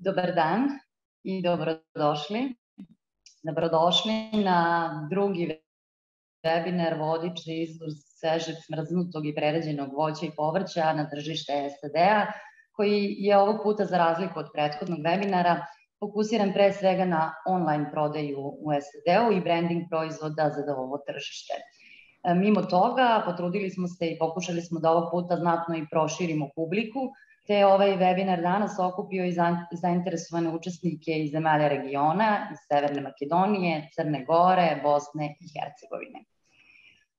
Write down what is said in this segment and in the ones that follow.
Dobar dan i dobrodošli. Dobrodošli na drugi webinar vodič za izvoz svežeg, smrznutog i prerađenog voća i povrća na tržište SAD-a, koji je ovog puta za razliku od prethodnog webinara fokusiran pre svega na online prodaju u SAD-u i branding proizvoda za ovo tržište. Mimo toga, potrudili smo se i pokušali smo da ovog puta znatno i proširimo publiku, te ovaj webinar danas okupio i zainteresovane učesnike iz zemalja regiona, iz Severne Makedonije, Crne Gore, Bosne i Hercegovine.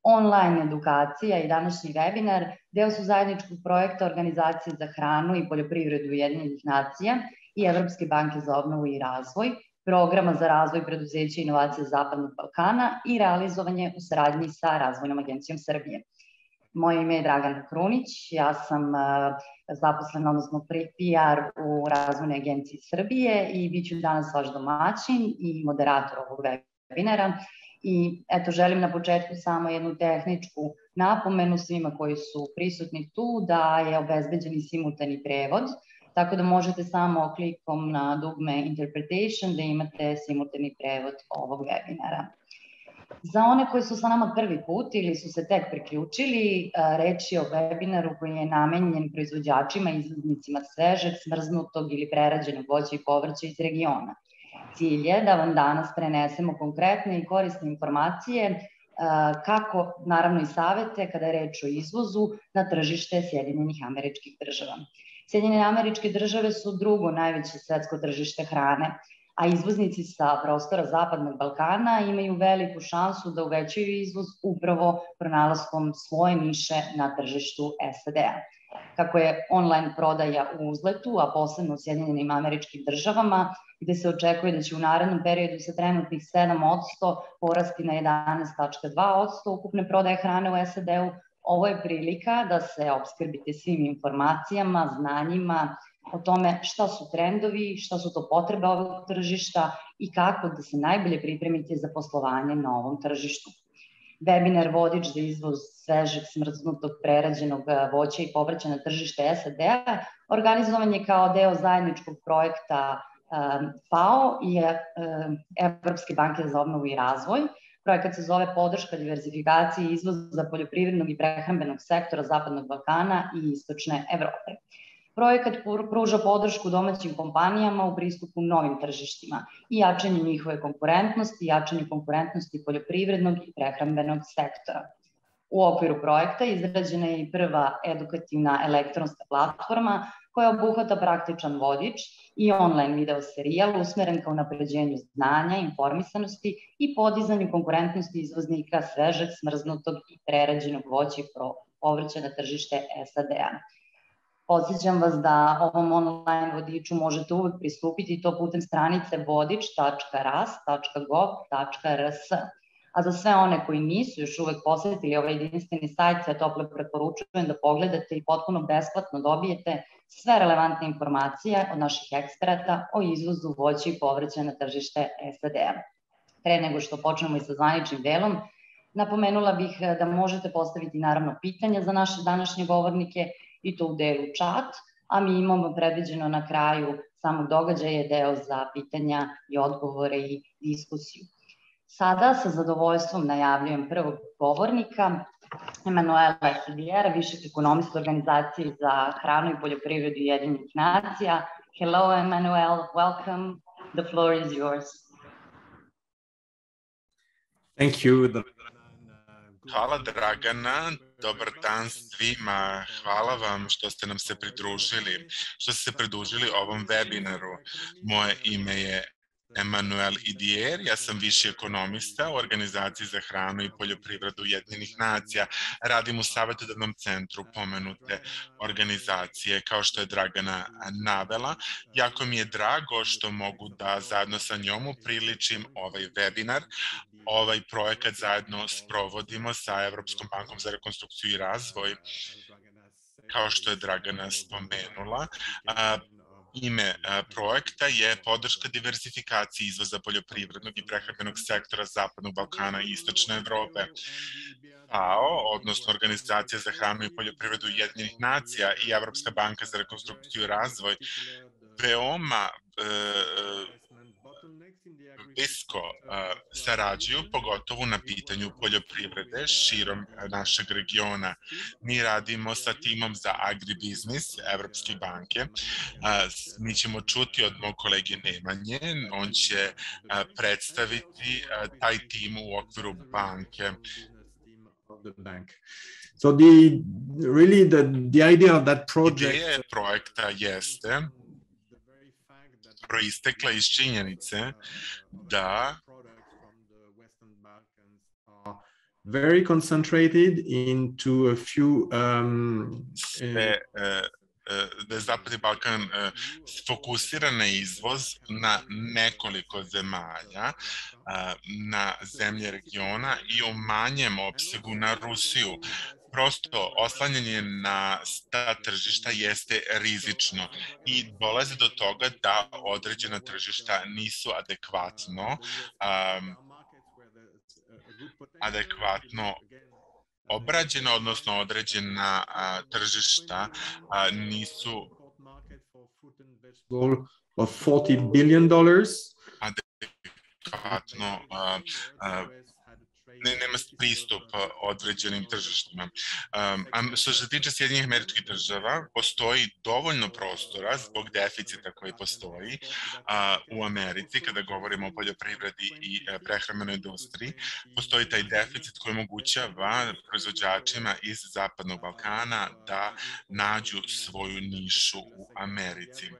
Online edukacija i današnji webinar deo su zajedničkog projekta Organizacije za hranu i poljoprivredu Ujedinjenih nacija i Evropske banke za obnovu i razvoj, programa za razvoj preduzeća i inovacije Zapadnog Balkana i realizovanje u saradnji sa Razvojnom agencijom Srbije. Moje ime je Dragana Krunić, ja sam zaposlen, odnosno PR u Razvojnoj agenciji Srbije i bit ću danas vaš domaćin i moderator ovog webinara. I eto, želim na početku samo jednu tehničku napomenu svima koji su prisutni tu da je obezbeđeni simultani prevod, tako da možete samo klikom na dugme Interpretation da imate simultani prevod ovog webinara. Za one koji su sa nama prvi put ili su se tek priključili, reč je o webinaru koji je namenjen proizvođačima i izvoznicima svežeg, smrznutog ili prerađenog voća i povrća iz regiona. Cilj je da vam danas prenesemo konkretne i korisne informacije kako, naravno i savete kada je reč o izvozu na tržište Sjedinjenih američkih država. Sjedinjene američke države su drugo najveće svetsko tržište hrane a izvoznici sa prostora Zapadnog Balkana imaju veliku šansu da uvećaju izvoz upravo pronalaskom svoje niše na tržištu SAD-a. Kako je online prodaja u uzletu, a posebno u Sjedinjenim američkim državama, gde se očekuje da će u narednom periodu sa trenutnih 7% porasti na 11.2% ukupne prodaje hrane u SAD-u, ovo je prilika da se obskrbite svim informacijama, znanjima, o tome šta su trendovi, šta su to potrebe ovog tržišta i kako da se najbolje pripremite za poslovanje na ovom tržištu. Webinar vodič za izvoz svežeg smrznutog prerađenog voća i povrća na tržište SAD-a organizovan je kao deo zajedničkog projekta FAO i Evropske banke za obnovu i razvoj. Projekat se zove Podrška diversifikaciji izvoza poljoprivrednog i prehrambenog sektora Zapadnog Balkana i Istočne Evrope. Projekat pruža podršku domaćim kompanijama u pristupu novim tržištima i jačanju njihove konkurentnosti, jačanju konkurentnosti poljoprivrednog i prehrambenog sektora. U okviru projekta izrađena je i prva edukativna elektronska platforma koja obuhvata praktičan vodič i online video serijal usmeren ka unapređenju znanja, informisanosti i podizanju konkurentnosti izvoznika svežeg, smrznutog i prerađenog voća i povrća na tržište SAD-a. Podsećam vas da ovom online vodiču možete uvek pristupiti to putem stranice vodič.ras.gov.rs. A za sve one koji nisu još uvek posetili ovaj jedinstveni sajt, ja toplo preporučujem da pogledate i potpuno besplatno dobijete sve relevantne informacije od naših eksperata o izvozu voća i povrća na tržište SAD-a. Pre nego što počnemo i sa zvaničnim delom, napomenula bih da možete postaviti naravno pitanja za naše današnje govornike i to u delu chat, a mi imamo predviđeno na kraju samog događaja deo za pitanja i odgovore i diskusiju. Sada sa zadovoljstvom najavljujem prvog govornika, Emanuela Hidiera, višeg ekonomista organizacije za hranu i poljoprivredu Jedinih nacija. Hello, Emanuel, welcome. The floor is yours. Thank you. Hvala Dragana, dobar dan svima, hvala vam što ste nam se pridružili, što ste se pridružili ovom webinaru. Moje ime je Emanuel Idier, ja sam viši ekonomista u Organizaciji za hranu i poljoprivredu Jedinih nacija. Radim u savjetodavnom centru pomenute organizacije, kao što je Dragana navela. Jako mi je drago što mogu da zajedno sa njom upriličim ovaj webinar. Ovaj projekat zajedno sprovodimo sa Evropskom bankom za rekonstrukciju i razvoj, kao što je Dragana spomenula. Ime projekta je podrška diversifikaciji izvoza poljoprivrednog i prehrambenog sektora Zapadnog Balkana i Istočne Evrope. FAO, odnosno Organizacija za hranu i poljoprivredu Ujedinjenih nacija i Evropska banka za rekonstrukciju i razvoj veoma blisko sarađuju, pogotovo na pitanju poljoprivrede širom našeg regiona. Mi radimo sa timom za agribiznis Evropske banke. Mi ćemo čuti od mog kolege Nemanje, on će predstaviti taj tim u okviru banke. So the really the the idea of that project Ideja projekta jeste proistekla iz činjenice da very concentrated into a few um, se, uh, da je Zapadni Balkan uh, fokusiran na izvoz na nekoliko zemalja, uh, na zemlje regiona i u manjem opsegu na Rusiju prosto oslanjanje na ta tržišta jeste rizično i dolazi do toga da određena tržišta nisu adekvatno um, adekvatno obrađena, odnosno određena a, tržišta a, nisu of 40 billion dollars. adekvatno a, a, ne, nema pristup određenim tržištima. Um, a što se tiče Sjedinjih američkih država, postoji dovoljno prostora zbog deficita koji postoji a, u Americi, kada govorimo o poljoprivredi i a, prehrambenoj industriji, postoji taj deficit koji omogućava proizvođačima iz Zapadnog Balkana da nađu svoju nišu u Americi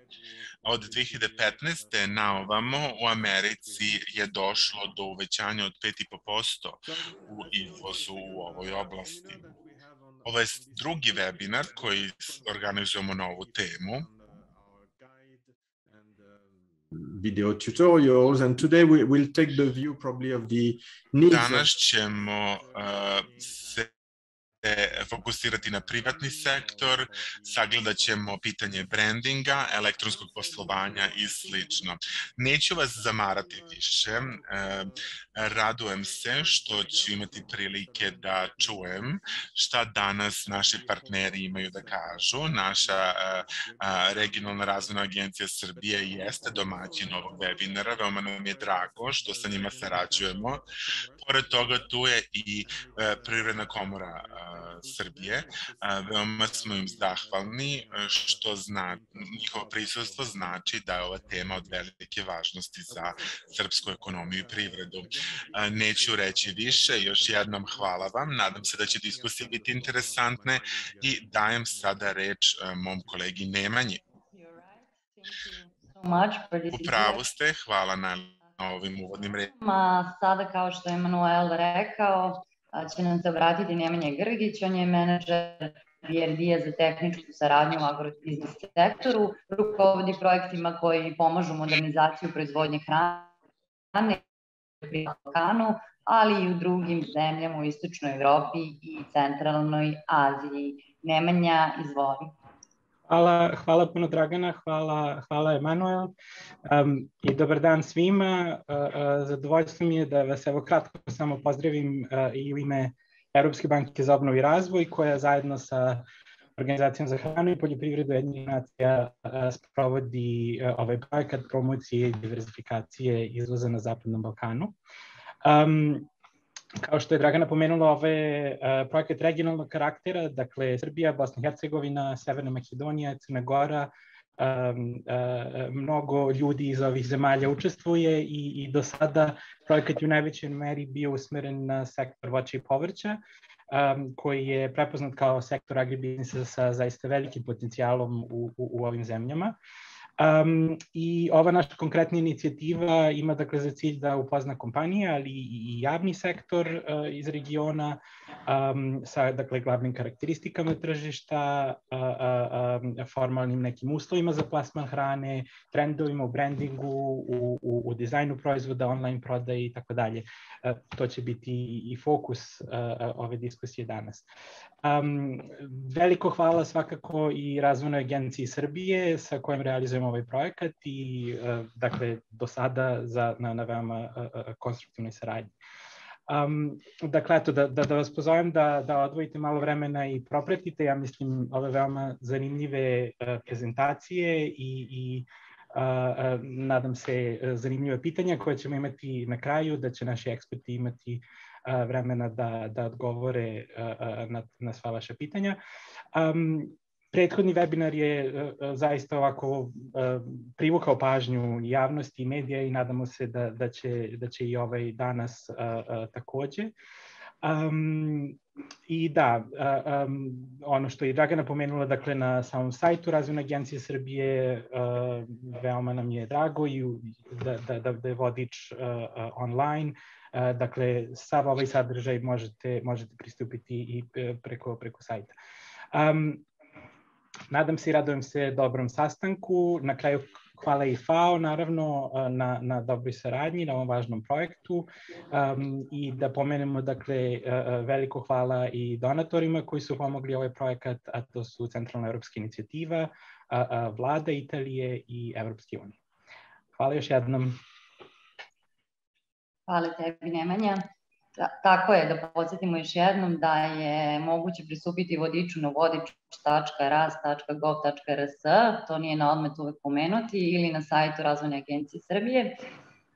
od 2015. na ovamo u Americi je došlo do uvećanja od 5,5% u izvozu u ovoj oblasti. Ovo je drugi webinar koji organizujemo na ovu temu. video tutorials and today we will take the view probably of the needs Danas ćemo uh, se fokusirati na privatni sektor, sagledat ćemo pitanje brandinga, elektronskog poslovanja i slično. Neću vas zamarati više, radujem se što ću imati prilike da čujem šta danas naši partneri imaju da kažu. Naša regionalna razvojna agencija Srbije jeste domaćin ovog webinara, veoma nam je drago što sa njima sarađujemo. Pored toga tu je i Privredna komora Srbije. Veoma smo im zahvalni što zna, njihovo prisustvo znači da je ova tema od velike važnosti za srpsku ekonomiju i privredu. Neću reći više, još jednom hvala vam, nadam se da će diskusije biti interesantne i dajem sada reč mom kolegi Nemanji. Upravo ste, hvala na ovim uvodnim rečima. Sada, kao što je Emanuel rekao, će nam se obratiti Nemanja Grgić, on je menadžer BRD-a za tehničku saradnju u agrobiznis sektoru, rukovodi projektima koji pomažu modernizaciju proizvodnje hrane pri Balkanu, ali i u drugim zemljama u Istočnoj Evropi i Centralnoj Aziji. Nemanja, izvoli. Hvala, hvala puno Dragana, hvala, hvala Emanuel um, i dobar dan svima. Uh, uh, zadovoljstvo mi je da vas evo kratko samo pozdravim uh, i u ime Europske banke za obnovu i razvoj koja zajedno sa Organizacijom za hranu i poljoprivredu jednih nacija sprovodi ovaj projekat promocije i diverzifikacije izvoza na Zapadnom Balkanu. Um, Kao što je Dragana pomenula, ovo je uh, projekat regionalnog karaktera, dakle Srbija, Bosna i Hercegovina, Severna Makedonija, Crna Gora, uh, mnogo ljudi iz ovih zemalja učestvuje i, i do sada projekat je u najvećoj meri bio usmeren na sektor voća i povrća, koji je prepoznat kao sektor agribiznisa sa zaista velikim potencijalom u, u, u ovim zemljama. Um, I ova naša konkretna inicijativa ima dakle za cilj da upozna kompanije, ali i javni sektor uh, iz regiona um, sa dakle glavnim karakteristikama tržišta, uh, uh, formalnim nekim uslovima za plasman hrane, trendovima u brandingu, u, u, u dizajnu proizvoda, online prodaji i tako dalje. To će biti i fokus ove diskusije danas. Um, veliko hvala svakako i Razvojnoj agenciji Srbije sa kojim realizujemo ovaj projekat i uh, dakle do sada za, na, na veoma uh, konstruktivnoj saradnji. Um, dakle, eto, da, da, da vas pozovem da, da odvojite malo vremena i propratite, ja mislim, ove veoma zanimljive uh, prezentacije i, i nadam se zanimljive pitanja koje ćemo imati na kraju, da će naši eksperti imati vremena da, da odgovore na, na sva vaša pitanja. Um, prethodni webinar je zaista ovako privukao pažnju javnosti i medija i nadamo se da, da, će, da će i ovaj danas takođe. Um, I da, um, ono što je Dragana pomenula, dakle na samom sajtu Razvojne agencije Srbije, uh, veoma nam je drago i da, da, da, da je vodič uh, online, uh, dakle sav ovaj sadržaj možete, možete pristupiti i preko, preko sajta. Um, nadam se i radujem se dobrom sastanku. Na kraju hvala i FAO naravno na, na dobroj saradnji, na ovom važnom projektu um, i da pomenemo dakle veliko hvala i donatorima koji su pomogli ovaj projekat, a to su Centralna Evropska inicijativa, a, a, vlada Italije i Evropske unije. Hvala još jednom. Hvala tebi Nemanja. Da, tako je, da podsjetimo još jednom da je moguće pristupiti vodiču na vodič.ras.gov.rs, to nije na odmet uvek pomenuti, ili na sajtu Razvojne agencije Srbije.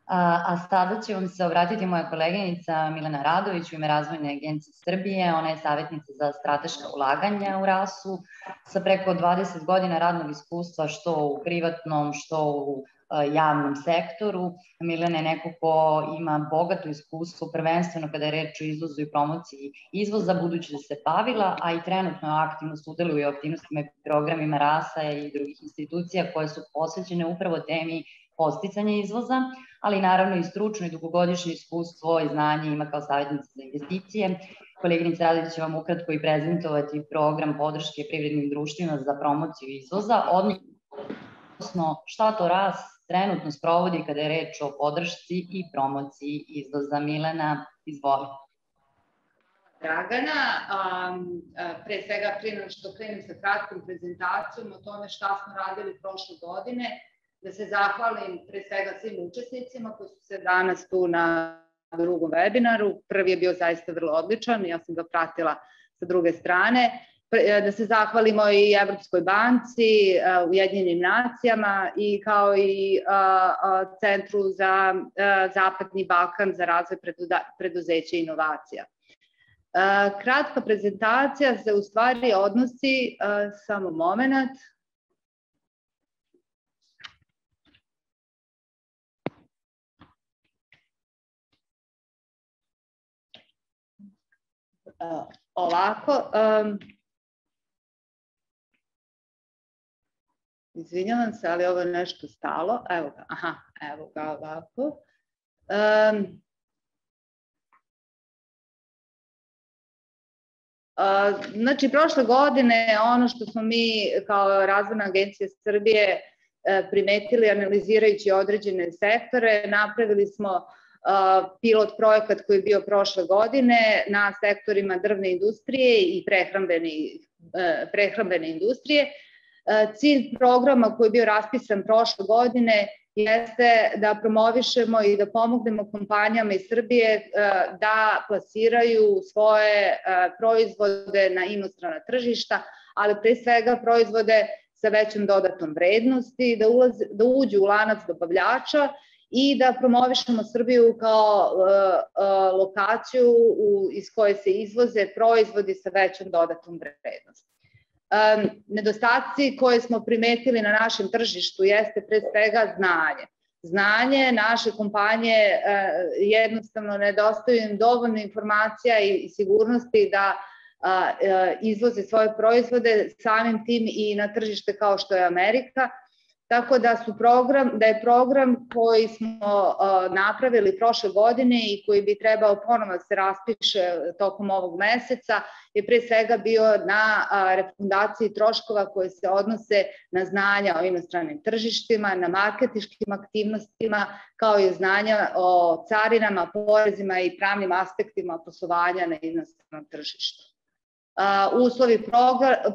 A, a sada će vam se obratiti moja koleginica Milena Radović u ime Razvojne agencije Srbije. Ona je savjetnica za strateška ulaganja u RAS-u sa preko 20 godina radnog iskustva što u privatnom, što u javnom sektoru. Milena je neko ko ima bogato iskustvo, prvenstveno kada je reč o izvozu i promociji izvoza, budući da se bavila, a i trenutno aktivno sudeluje u aktivnostima i programima RASA i drugih institucija koje su posvećene upravo temi posticanja izvoza, ali naravno i stručno i dugogodišnje iskustvo i znanje ima kao savjetnica za investicije. Koleginica Radić će vam ukratko i prezentovati program podrške privrednim društvima za promociju izvoza, odnosno šta to RAS trenutno sprovodi kada je reč o podršci i promociji izvoza. Milena, izvoli. Dragana, um, pre svega prije što krenem sa kratkom prezentacijom o tome šta smo radili prošle godine, da se zahvalim pre svega svim učesnicima koji su se danas tu na drugom webinaru. Prvi je bio zaista vrlo odličan, ja sam ga pratila sa druge strane da se zahvalimo i Evropskoj banci, e, Ujedinjenim nacijama i kao i Centru za e, Zapadni Balkan za razvoj preduzeća i inovacija. Kratka prezentacija se u stvari odnosi, samo moment, ovako, Izvinjavam se, ali ovo je nešto stalo. Evo ga, aha, evo ga ovako. Um, znači, prošle godine ono što smo mi kao razvojna agencija Srbije e, primetili analizirajući određene sektore, napravili smo pilot projekat koji je bio prošle godine na sektorima drvne industrije i prehrambene, e, prehrambene industrije cilj programa koji je bio raspisan prošle godine jeste da promovišemo i da pomognemo kompanijama iz Srbije e, da plasiraju svoje e, proizvode na inostrana tržišta, ali pre svega proizvode sa većom dodatnom vrednosti, da, ulaz, da uđu u lanac dobavljača i da promovišemo Srbiju kao lokaciju u, iz koje se izvoze proizvodi sa većom dodatnom vrednosti. Nedostaci koje smo primetili na našem tržištu jeste pre svega znanje. Znanje naše kompanije uh, jednostavno nedostaju im dovoljno informacija i, sigurnosti da uh, izvoze svoje proizvode samim tim i na tržište kao što je Amerika Tako da su program, da je program koji smo napravili prošle godine i koji bi trebao ponovo da se raspiše tokom ovog meseca je pre svega bio na refundaciji troškova koje se odnose na znanja o inostranim tržištima, na marketiškim aktivnostima, kao i znanja o carinama, porezima i pravnim aspektima poslovanja na inostranom tržištu. Uh, uslovi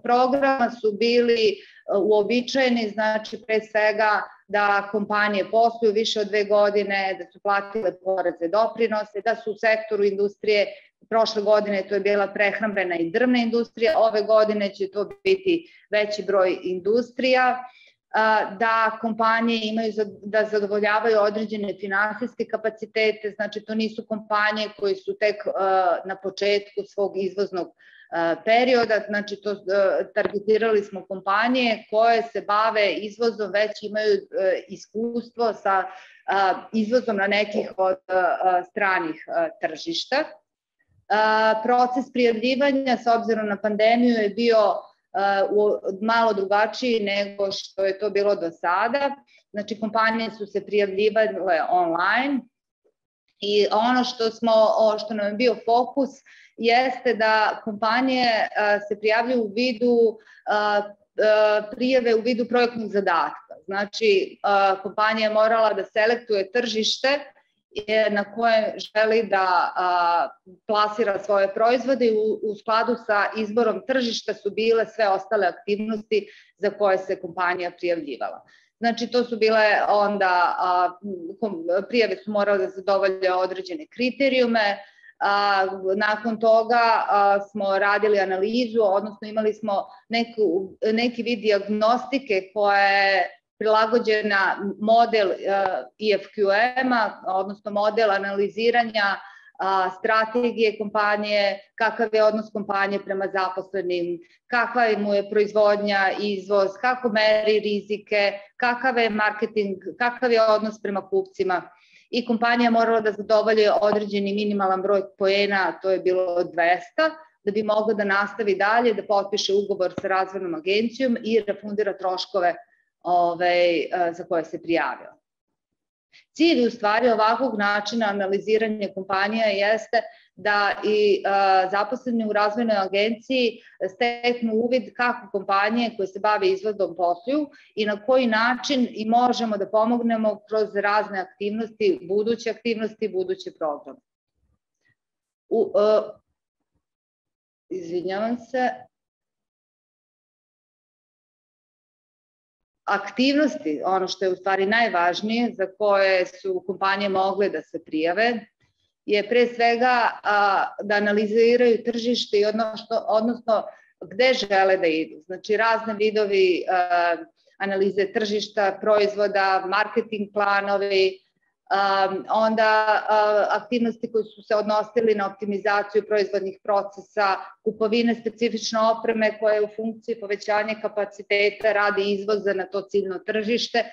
programa su bili uobičajeni, znači pre svega da kompanije posluju više od dve godine, da su platile poreze doprinose, da su u sektoru industrije prošle godine to je bila prehrambena i drvna industrija, ove godine će to biti veći broj industrija da kompanije imaju da zadovoljavaju određene finansijske kapacitete, znači to nisu kompanije koje su tek na početku svog izvoznog perioda, znači to targetirali smo kompanije koje se bave izvozom, već imaju iskustvo sa izvozom na nekih od stranih tržišta. Proces prijavljivanja s obzirom na pandemiju je bio malo drugačiji nego što je to bilo do sada. Znači, kompanije su se prijavljivale online i ono što, smo, što nam je bio fokus jeste da kompanije se prijavljaju u vidu prijave u vidu projektnog zadatka. Znači, kompanija je morala da selektuje tržište na koje želi da plasira svoje proizvode i u, skladu sa izborom tržišta su bile sve ostale aktivnosti za koje se kompanija prijavljivala. Znači, to su bile onda, prijave su morale da zadovolje određene kriterijume, a, nakon toga a, smo radili analizu, odnosno imali smo neku, neki vid diagnostike koja je prilagođena model EFQM-a, e odnosno model analiziranja strategije kompanije, kakav je odnos kompanije prema zaposlenim, kakva mu je proizvodnja, izvoz, kako meri rizike, kakav je marketing, kakav je odnos prema kupcima i kompanija morala da zadovolje određeni minimalan broj poena, to je bilo 200, da bi mogla da nastavi dalje, da potpiše ugovor sa razvojnom agencijom i refundira troškove ovaj, za koje se prijavio. Cilj u stvari ovakvog načina analiziranja kompanija jeste da i zaposleni u razvojnoj agenciji steknu uvid kako kompanije koje se bave izvodom posluju i na koji način i možemo da pomognemo kroz razne aktivnosti, buduće aktivnosti, buduće programe. U, a, izvinjavam se, aktivnosti, ono što je u stvari najvažnije za koje su kompanije mogle da se prijave, je pre svega a, da analiziraju tržište i odnosno, odnosno gde žele da idu. Znači razne vidovi a, analize tržišta, proizvoda, marketing planovi, Um, onda uh, aktivnosti koje su se odnosili na optimizaciju proizvodnih procesa, kupovine specifične opreme koje je u funkciji povećanja kapaciteta radi izvoza na to ciljno tržište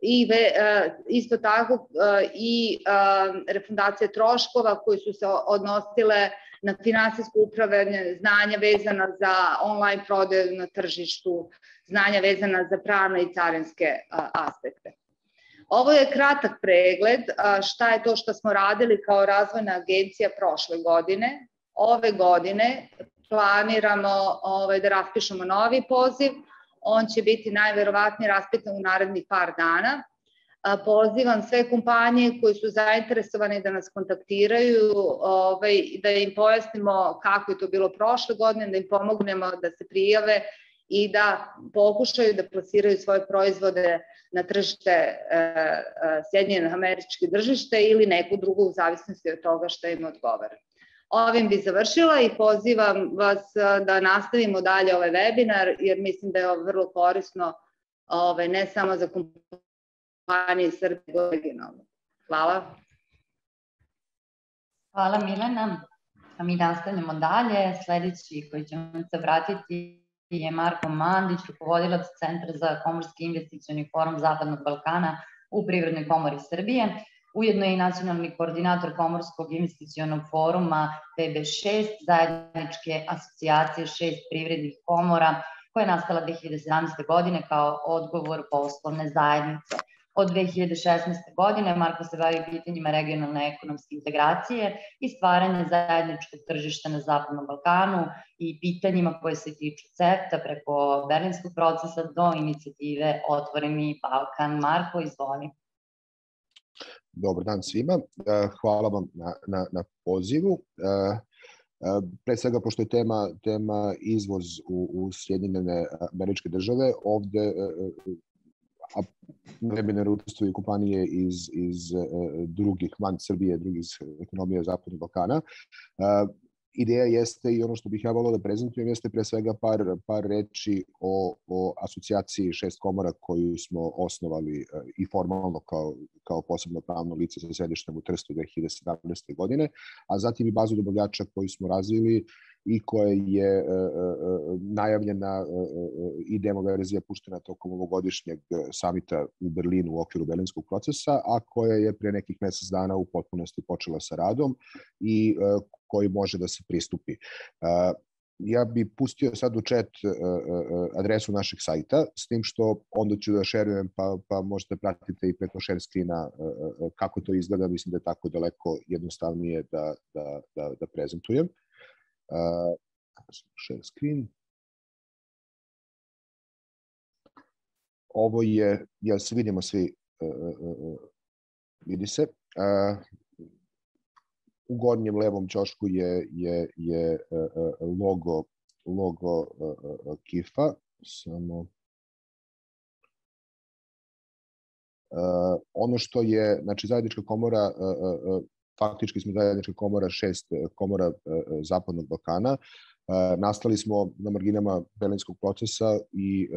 i ve, uh, isto tako uh, i uh, refundacije troškova koji su se odnosile na finansijsko upravljanje, znanja vezana za online prodaju na tržištu, znanja vezana za pravne i carinske aspekte. Ovo je kratak pregled šta je to što smo radili kao razvojna agencija prošle godine. Ove godine planiramo ovaj, da raspišemo novi poziv. On će biti najverovatnije raspitan u narednih par dana. Pozivam sve kompanije koji su zainteresovane da nas kontaktiraju, ovaj, da im pojasnimo kako je to bilo prošle godine, da im pomognemo da se prijave i da pokušaju da plasiraju svoje proizvode na tržište e, e, Sjedinjenih američke držište ili neku drugu u zavisnosti od toga što im odgovara. Ovim bi završila i pozivam vas da nastavimo dalje ovaj webinar jer mislim da je ovo vrlo korisno ne samo za kompanije Srbije originalno. Hvala. Hvala Milena. A mi nastavljamo dalje. Sledeći koji ćemo se vratiti je Marko Mandić, rukovodilac Centra za komorski investicioni forum Zapadnog Balkana u Privrednoj komori Srbije. Ujedno je i nacionalni koordinator Komorskog investicionog foruma PB6, zajedničke asocijacije šest privrednih komora, koja je nastala 2017. godine kao odgovor poslovne zajednice. Od 2016. godine Marko se bavi pitanjima regionalne ekonomske integracije i stvaranje zajedničkog tržišta na Zapadnom Balkanu i pitanjima koje se tiču CEFTA preko berlinskog procesa do inicijative Otvoreni Balkan. Marko, izvoli. Dobar dan svima. E, hvala vam na, na, na pozivu. E, e, pre svega, pošto je tema, tema izvoz u, u Sjedinjene američke države, ovde a webinaru učestvuju kompanije iz, iz drugih van Srbije, drugih ekonomija Zapadnog Balkana. Ideja jeste i ono što bih ja volao da prezentujem jeste pre svega par, par reči o, o asocijaciji šest komora koju smo osnovali e, i formalno kao, kao posebno pravno lice sa sedištem u Trstu 2017. godine, a zatim i bazu dobavljača koju smo razvili i koja je uh, uh, najavljena uh, i demo verzija puštena tokom ovogodišnjeg samita u Berlinu u okviru berlinskog procesa, a koja je pre nekih mesec dana u potpunosti počela sa radom i koji može da se pristupi. Ja bi pustio sad u chat adresu našeg sajta, s tim što onda ću da šerujem, pa, pa možete pratiti i preko share screena kako to izgleda, mislim da je tako daleko jednostavnije da, da, da, da prezentujem. Uh, share screen. Ovo je, jel se vidimo svi, uh, uh, vidi se. U gornjem levom čošku je, je, je logo, logo KIF-a. Samo ono što je, znači zajednička komora faktički smo zajednička komora šest e, komora e, e, Zapadnog Balkana. Nastali smo na marginama Berlinskog procesa i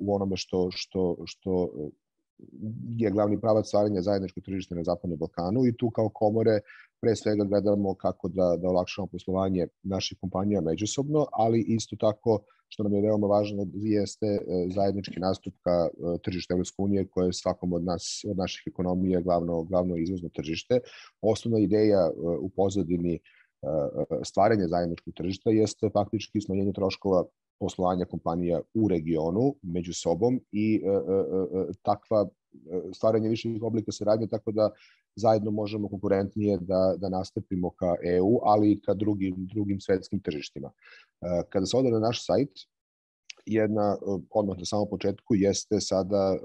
u onome što, što, što je glavni pravac stvaranja zajedničkog tržišta na Zapadnom Balkanu i tu kao komore pre svega gledamo kako da, da olakšamo poslovanje naših kompanija međusobno, ali isto tako što nam je veoma važno jeste e, zajednički nastup ka e, tržištu Evropske unije koje je svakom od nas, od naših ekonomija glavno, glavno izvozno tržište. Osnovna ideja e, u pozadini stvaranja zajedničkog tržišta jeste faktički smanjenje troškova poslovanja kompanija u regionu među sobom i takva stvaranje viših oblika saradnje tako da zajedno možemo konkurentnije da, da nastupimo ka EU, ali i ka drugim, drugim svetskim tržištima. E, kada se ode na naš sajt, jedna, e, odmah na samom početku, jeste sada e,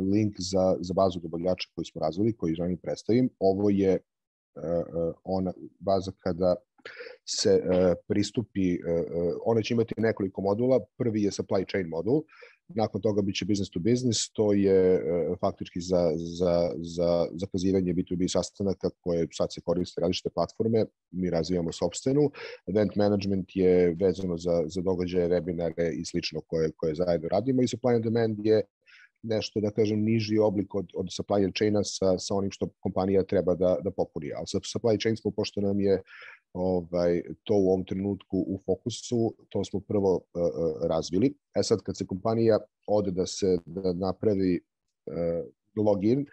link za, za bazu dobavljača koji smo razvili, koji želim predstavim. Ovo je ona baza kada se pristupi, ona će imati nekoliko modula. Prvi je supply chain modul, Nakon toga biće business to business, to je e, faktički za, za, za zakazivanje B2B sastanaka koje sad se koriste različite platforme, mi razvijamo sobstvenu. Event management je vezano za, za događaje, webinare i slično koje, koje zajedno radimo i supply and demand je nešto, da kažem, niži oblik od, od supply chaina sa, sa onim što kompanija treba da, da popuni. Ali sa supply chain smo, pošto nam je ovaj, to u ovom trenutku u fokusu, to smo prvo uh, razvili. E sad, kad se kompanija ode da se da napravi uh, login,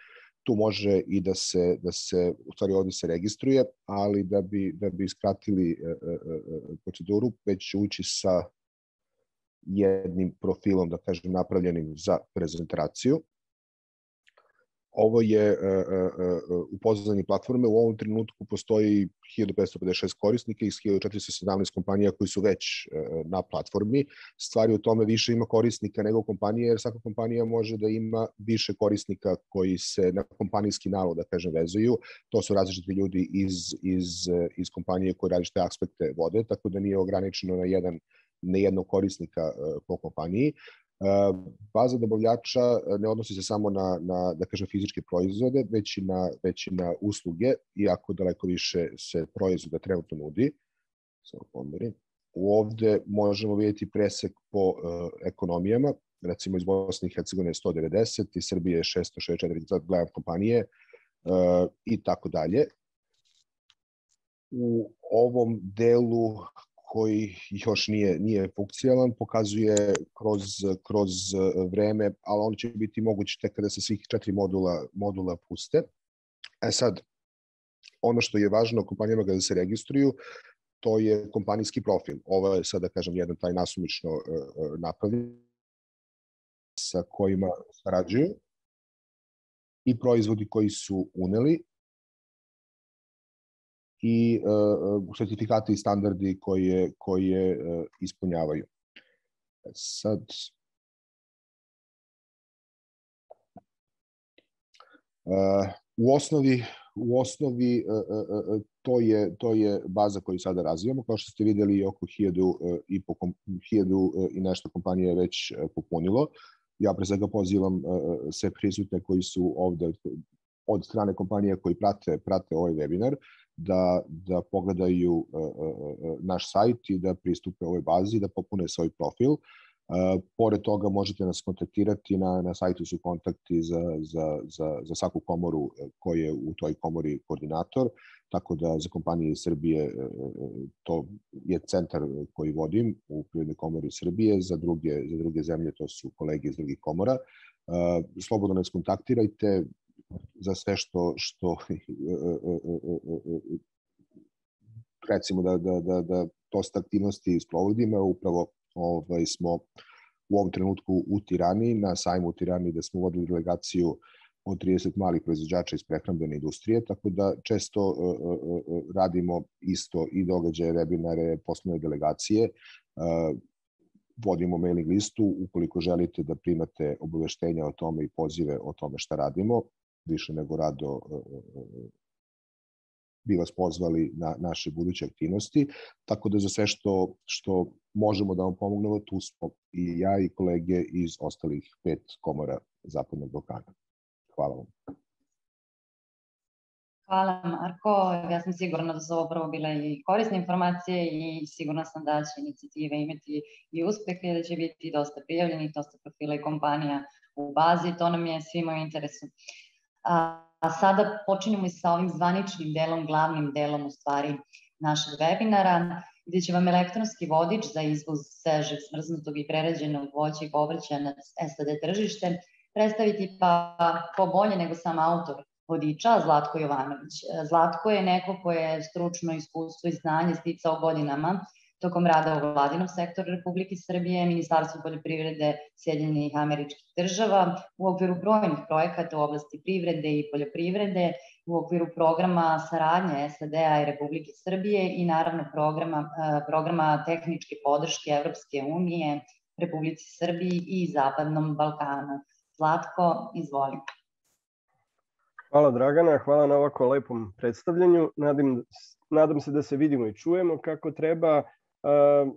tu može i da se, da se u stvari ovde se registruje, ali da bi, da bi skratili uh, uh, proceduru, već ući sa jednim profilom, da kažem, napravljenim za prezentaciju. Ovo je uh, uh, upoznani platforme. U ovom trenutku postoji 1556 korisnika iz 1417 kompanija koji su već uh, na platformi. Stvari u tome više ima korisnika nego kompanije, jer svaka kompanija može da ima više korisnika koji se na kompanijski nalog, da kažem, vezuju. To su različiti ljudi iz, iz, iz kompanije koje različite aspekte vode, tako da nije ograničeno na jedan na jednog korisnika po kompaniji. Baza dobavljača e, ne odnosi se samo na, na da kažem, fizičke proizvode, već i na, već i na usluge, iako daleko više se proizvoda trenutno nudi. Samo pomerim. Ovde možemo vidjeti presek po ekonomijama, recimo iz Bosne i Hercegovine 190, iz Srbije 664, gledam kompanije i tako dalje. U ovom delu koji još nije, nije funkcionalan, pokazuje kroz, kroz vreme, ali on će biti mogući tek kada se svih četiri modula, modula puste. E sad, ono što je važno kompanijama kada se registruju, to je kompanijski profil. Ovo je sad, da kažem, jedan taj nasumično uh, napravljen sa kojima sarađuju i proizvodi koji su uneli i uh, sertifikati i standardi koje, koje uh, ispunjavaju. Sad, u osnovi u osnovi to je to je baza koju sada razvijamo kao što ste videli oko 1000 uh, i po 1000 i nešto kompanije već popunilo ja pre svega pozivam sve prisutne koji su ovde od strane kompanija koji prate prate ovaj webinar da, da pogledaju naš sajt i da pristupe ovoj bazi, da popune svoj profil. Pored toga možete nas kontaktirati, na, na sajtu su kontakti za, za, za, za svaku komoru koji je u toj komori koordinator, tako da za kompanije iz Srbije to je centar koji vodim u Prirodnoj komori Srbije, za druge, za druge zemlje to su kolege iz drugih komora. Slobodno nas kontaktirajte, za sve što, što recimo da, da, da, da dosta aktivnosti sprovodimo, upravo ovaj, smo u ovom trenutku u Tirani, na sajmu u Tirani da smo vodili delegaciju od 30 malih proizvođača iz prehrambene industrije, tako da često uh, uh, radimo isto i događaje, webinare, poslovne delegacije, vodimo mailing listu, ukoliko želite da primate obaveštenja o tome i pozive o tome šta radimo, više nego rado e, e, e, bi vas pozvali na naše buduće aktivnosti, tako da za sve što, što možemo da vam pomognemo, tu smo i ja i kolege iz ostalih pet komora Zapadnog Balkana. Hvala vam. Hvala Marko, ja sam sigurna da su ovo prvo bile i korisne informacije i sigurna sam da će inicijative imati i uspehe, da će biti dosta prijavljenih, dosta profila i kompanija u bazi, to nam je svima u interesu. A, a sada počinjemo i sa ovim zvaničnim delom, glavnim delom u stvari našeg webinara, gde će vam elektronski vodič za izvoz svežeg, smrznutog i prerađenog voća i povrća na SAD tržište predstaviti pa ko bolje nego sam autor vodiča, Zlatko Jovanović. Zlatko je neko koje je stručno iskustvo i znanje sticao godinama tokom rada u vladinom sektoru Republike Srbije, Ministarstvo poljoprivrede Sjedinjenih američkih država, u okviru brojnih projekata u oblasti privrede i poljoprivrede, u okviru programa saradnje SAD-a i Republike Srbije i naravno programa, eh, programa tehničke podrške Evropske unije Republici Srbiji i Zapadnom Balkanu. Zlatko, izvoli. Hvala Dragana, hvala na ovako lepom predstavljanju. Nadam, nadam se da se vidimo i čujemo kako treba.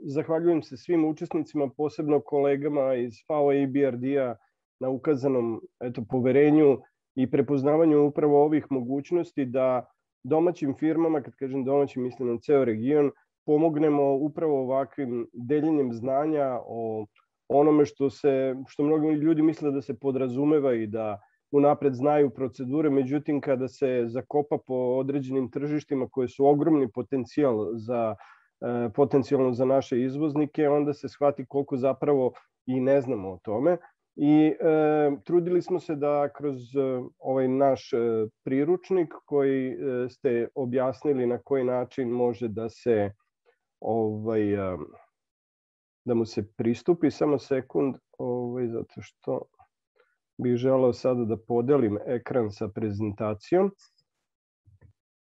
Zahvaljujem se svim učesnicima, posebno kolegama iz FAO i BRD-a na ukazanom eto, poverenju i prepoznavanju upravo ovih mogućnosti da domaćim firmama, kad kažem domaćim, mislim na ceo region, pomognemo upravo ovakvim deljenjem znanja o onome što se što mnogi ljudi misle da se podrazumeva i da unapred znaju procedure, međutim kada se zakopa po određenim tržištima koje su ogromni potencijal za E, potencijalno za naše izvoznike, onda se shvati koliko zapravo i ne znamo o tome. I e, trudili smo se da kroz e, ovaj naš e, priručnik koji e, ste objasnili na koji način može da se ovaj e, da mu se pristupi samo sekund ovaj zato što bih želeo sada da podelim ekran sa prezentacijom.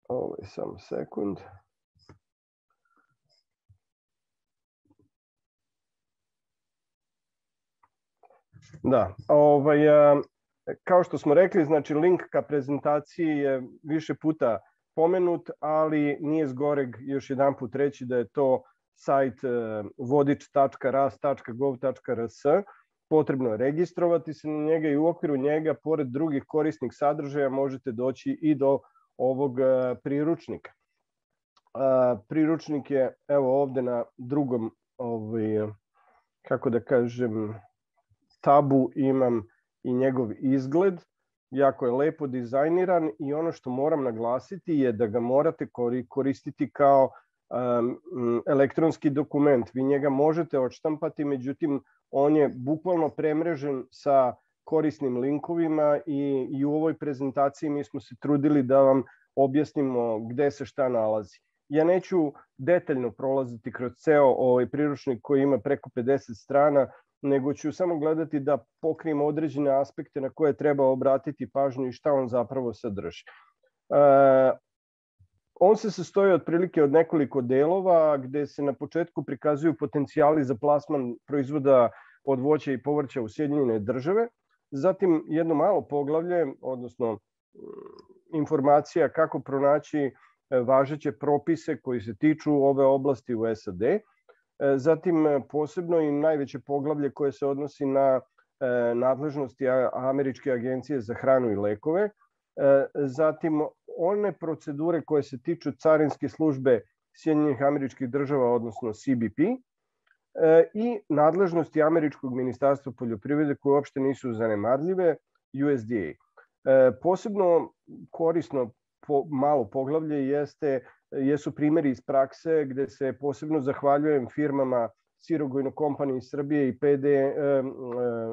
Ovaj samo sekund. Da, ovaj, kao što smo rekli, znači link ka prezentaciji je više puta pomenut, ali nije zgoreg još jedan put reći da je to sajt vodič.ras.gov.rs. Potrebno je registrovati se na njega i u okviru njega, pored drugih korisnih sadržaja, možete doći i do ovog priručnika. Priručnik je evo ovde na drugom, ovaj, kako da kažem, tabu imam i njegov izgled, jako je lepo dizajniran i ono što moram naglasiti je da ga morate koristiti kao elektronski dokument. Vi njega možete odštampati, međutim on je bukvalno premrežen sa korisnim linkovima i, i u ovoj prezentaciji mi smo se trudili da vam objasnimo gde se šta nalazi. Ja neću detaljno prolaziti kroz ceo ovaj priručnik koji ima preko 50 strana, nego ću samo gledati da pokrijem određene aspekte na koje treba obratiti pažnju i šta on zapravo sadrži. E, on se sastoji otprilike od nekoliko delova gde se na početku prikazuju potencijali za plasman proizvoda od voća i povrća u Sjedinjene države, zatim jedno malo poglavlje, odnosno informacija kako pronaći e, važeće propise koji se tiču ove oblasti u SAD, zatim e, posebno i najveće poglavlje koje se odnosi na e, nadležnosti Američke agencije za hranu i lekove, zatim one procedure koje se tiču carinske službe Sjedinjenih američkih država, odnosno CBP, e, i nadležnosti Američkog ministarstva poljoprivrede koje uopšte nisu zanemarljive, USDA. E, posebno korisno po, malo poglavlje jeste, jesu primeri iz prakse gde se posebno zahvaljujem firmama Sirogojno kompanije iz Srbije i PD, e, e,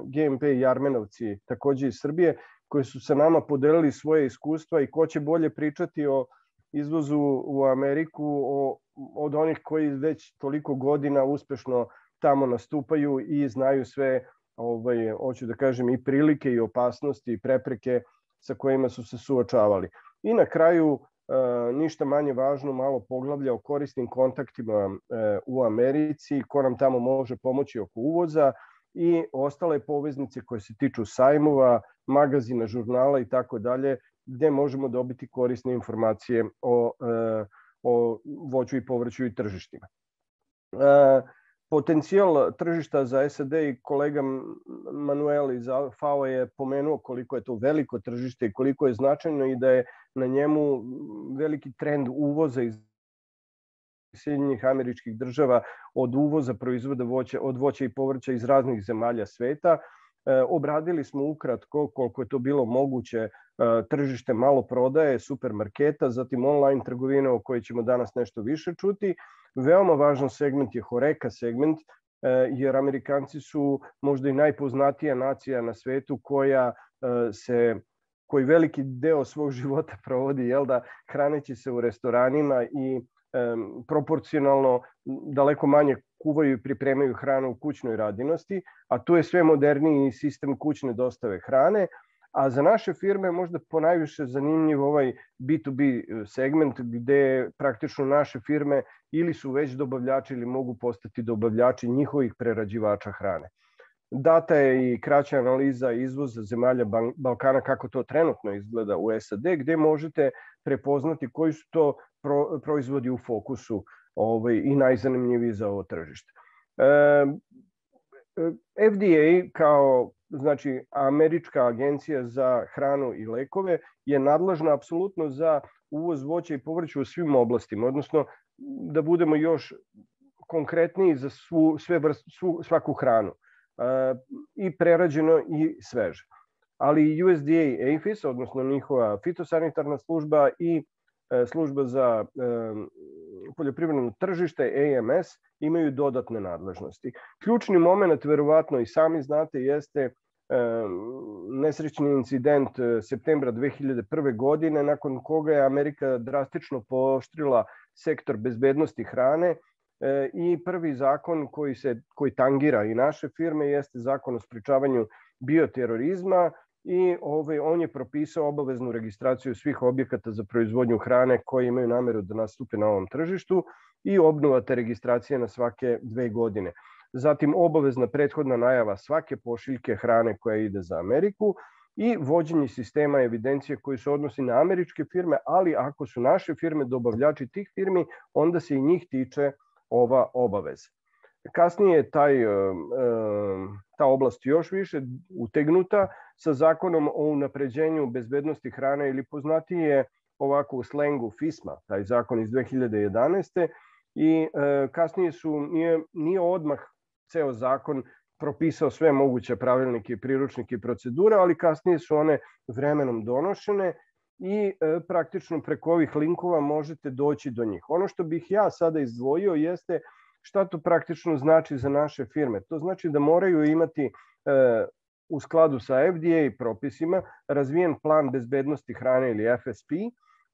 GMP i Jarmenovci takođe iz Srbije, koji su sa nama podelili svoje iskustva i ko će bolje pričati o izvozu u Ameriku o, od onih koji već toliko godina uspešno tamo nastupaju i znaju sve, ovaj, hoću da kažem, i prilike i opasnosti i prepreke sa kojima su se suočavali. I na kraju, ništa manje važno, malo poglavlja o korisnim kontaktima e, u Americi, ko nam tamo može pomoći oko uvoza i ostale poveznice koje se tiču sajmova, magazina, žurnala i tako dalje, gde možemo dobiti korisne informacije o, e, o voću i povrću i tržištima. Potencijal tržišta za SAD i kolega Manuel iz FAO je pomenuo koliko je to veliko tržište i koliko je značajno i da je na njemu veliki trend uvoza iz Sjedinjenih američkih država od uvoza proizvoda voća, od voća i povrća iz raznih zemalja sveta. E, obradili smo ukratko koliko je to bilo moguće e, tržište malo prodaje, supermarketa, zatim online trgovine o kojoj ćemo danas nešto više čuti. Veoma važan segment je Horeka segment, e, jer Amerikanci su možda i najpoznatija nacija na svetu koja se koji veliki deo svog života provodi, jel da, hraneći se u restoranima i proporcionalno daleko manje kuvaju i pripremaju hranu u kućnoj radinosti, a tu je sve moderniji sistem kućne dostave hrane, a za naše firme možda ponajviše zanimljiv ovaj B2B segment gde praktično naše firme ili su već dobavljači ili mogu postati dobavljači njihovih prerađivača hrane. Data je i kraća analiza izvoza zemalja Balkana kako to trenutno izgleda u SAD, gde možete prepoznati koji su to pro, proizvodi u fokusu ovaj, i najzanimljiviji za ovo tržište. FDA kao znači američka agencija za hranu i lekove je nadležna apsolutno za uvoz voća i povrća u svim oblastima, odnosno da budemo još konkretniji za svu, sve vrst, svu, svaku hranu i prerađeno i sveže. Ali USDA APHIS, odnosno njihova fitosanitarna služba i e, služba za e, poljoprivredno tržište, AMS, imaju dodatne nadležnosti. Ključni moment, verovatno i sami znate, jeste e, nesrećni incident septembra 2001. godine, nakon koga je Amerika drastično pooštrila sektor bezbednosti hrane E, i prvi zakon koji se koji tangira i naše firme jeste zakon o sprečavanju bioterorizma i ovaj, on je propisao obaveznu registraciju svih objekata za proizvodnju hrane koji imaju nameru da nastupe na ovom tržištu i obnova te registracije na svake dve godine. Zatim obavezna prethodna najava svake pošiljke hrane koja ide za Ameriku i vođenje sistema evidencije koji se odnosi na američke firme, ali ako su naše firme dobavljači tih firmi, onda se i njih tiče ova obaveza. Kasnije je taj, e, e, ta oblast još više utegnuta sa zakonom o unapređenju bezbednosti hrane ili poznatije ovako u slengu FISMA, taj zakon iz 2011. I e, kasnije su, nije, nije odmah ceo zakon propisao sve moguće pravilnike, priručnike i procedure, ali kasnije su one vremenom donošene i e, praktično preko ovih linkova možete doći do njih. Ono što bih ja sada izdvojio jeste šta to praktično znači za naše firme. To znači da moraju imati e, u skladu sa FDA propisima razvijen plan bezbednosti hrane ili FSP,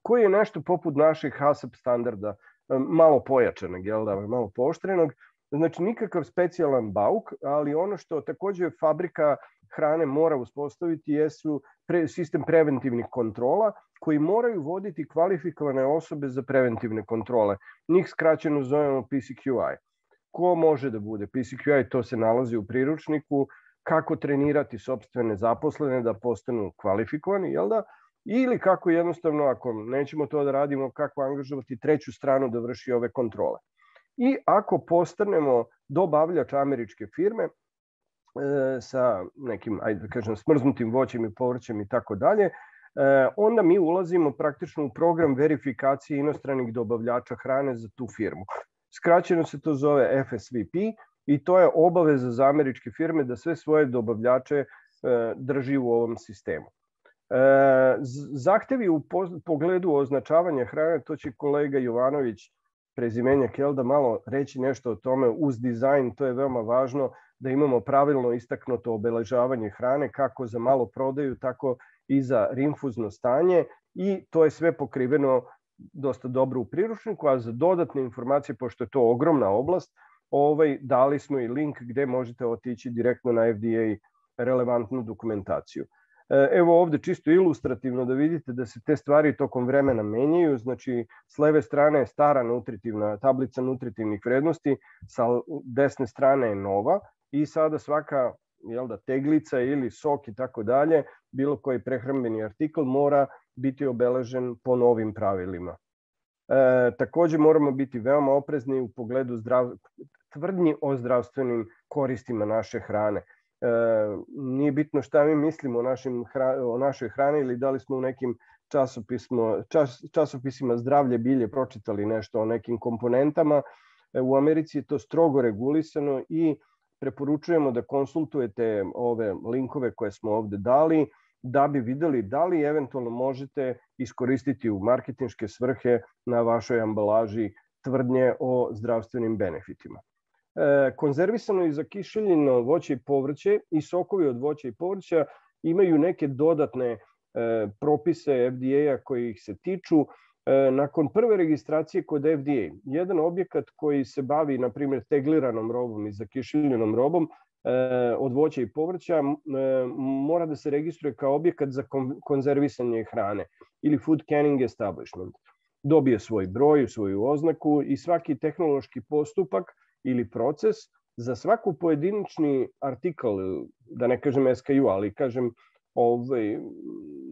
koji je nešto poput naših HACCP standarda, e, malo pojačanog, jel da, malo pooštrenog, Znači, nikakav specijalan bauk, ali ono što takođe fabrika hrane mora uspostaviti jesu pre, sistem preventivnih kontrola koji moraju voditi kvalifikovane osobe za preventivne kontrole. Njih skraćeno zovemo PCQI. Ko može da bude PCQI? To se nalazi u priručniku kako trenirati sobstvene zaposlene da postanu kvalifikovani, jel da? Ili kako jednostavno, ako nećemo to da radimo, kako angažovati treću stranu da vrši ove kontrole. I ako postanemo dobavljač američke firme e, sa nekim, ajde da kažem, smrznutim voćem i povrćem i tako dalje, onda mi ulazimo praktično u program verifikacije inostranih dobavljača hrane za tu firmu. Skraćeno se to zove FSVP i to je obaveza za američke firme da sve svoje dobavljače e, drži u ovom sistemu. E, zahtevi u pogledu označavanja hrane, to će kolega Jovanović prezimenja Kelda malo reći nešto o tome uz dizajn, to je veoma važno da imamo pravilno istaknuto obeležavanje hrane kako za malo prodaju, tako i za rinfuzno stanje i to je sve pokriveno dosta dobro u priručniku, a za dodatne informacije, pošto je to ogromna oblast, ovaj, dali smo i link gde možete otići direktno na FDA relevantnu dokumentaciju. E, evo ovde čisto ilustrativno da vidite da se te stvari tokom vremena menjaju, znači s leve strane je stara nutritivna tablica nutritivnih vrednosti, sa desne strane je nova i sada svaka jel da, teglica ili sok i tako dalje, bilo koji prehrambeni artikl mora biti obeležen po novim pravilima. E, takođe moramo biti veoma oprezni u pogledu zdrav, tvrdnji o zdravstvenim koristima naše hrane. E, nije bitno šta mi mislimo o, našim hra, o našoj hrani ili da li smo u nekim časopismo, čas, časopisima zdravlje bilje pročitali nešto o nekim komponentama. E, u Americi je to strogo regulisano i preporučujemo da konsultujete ove linkove koje smo ovde dali da bi videli da li eventualno možete iskoristiti u marketinške svrhe na vašoj ambalaži tvrdnje o zdravstvenim benefitima. E, konzervisano i zakišeljeno voće i povrće i sokovi od voća i povrća imaju neke dodatne e, propise FDA-a koji ih se tiču. E, nakon prve registracije kod FDA, jedan objekat koji se bavi, na primjer, tegliranom robom i zakišeljenom robom, od voća i povrća mora da se registruje kao objekat za konzervisanje hrane ili food canning establishment. Dobije svoj broj, svoju oznaku i svaki tehnološki postupak ili proces za svaku pojedinačni artikl, da ne kažem SKU, ali kažem ovaj,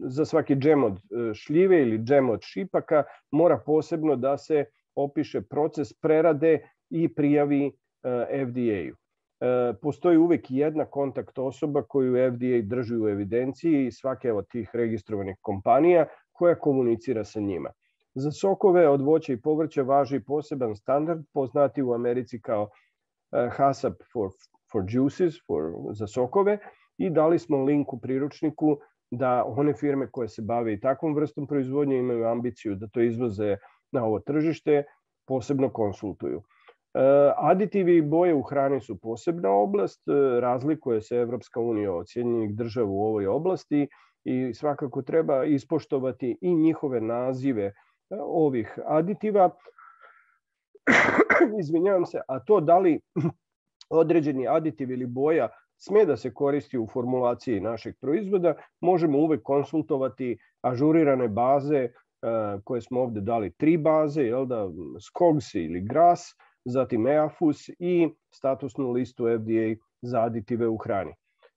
za svaki džem od e, šljive ili džem od šipaka mora posebno da se opiše proces prerade i prijavi e, FDA-u. E, postoji uvek jedna kontakt osoba koju FDA drži u evidenciji svake od tih registrovanih kompanija koja komunicira sa njima. Za sokove od voća i povrća važi poseban standard poznati u Americi kao HACCP for, for juices, for, za sokove i dali smo link u priručniku da one firme koje se bave i takvom vrstom proizvodnje imaju ambiciju da to izvoze na ovo tržište, posebno konsultuju. E, aditivi i boje u hrani su posebna oblast, e, razlikuje se Evropska unija od Sjedinjenih država u ovoj oblasti i svakako treba ispoštovati i njihove nazive e, ovih aditiva. Izvinjavam se, a to da li određeni aditiv ili boja sme da se koristi u formulaciji našeg proizvoda, možemo uvek konsultovati ažurirane baze koje smo ovde dali tri baze, jel da, SCOGS ili GRAS, zatim EAFUS i statusnu listu FDA za aditive u hrani.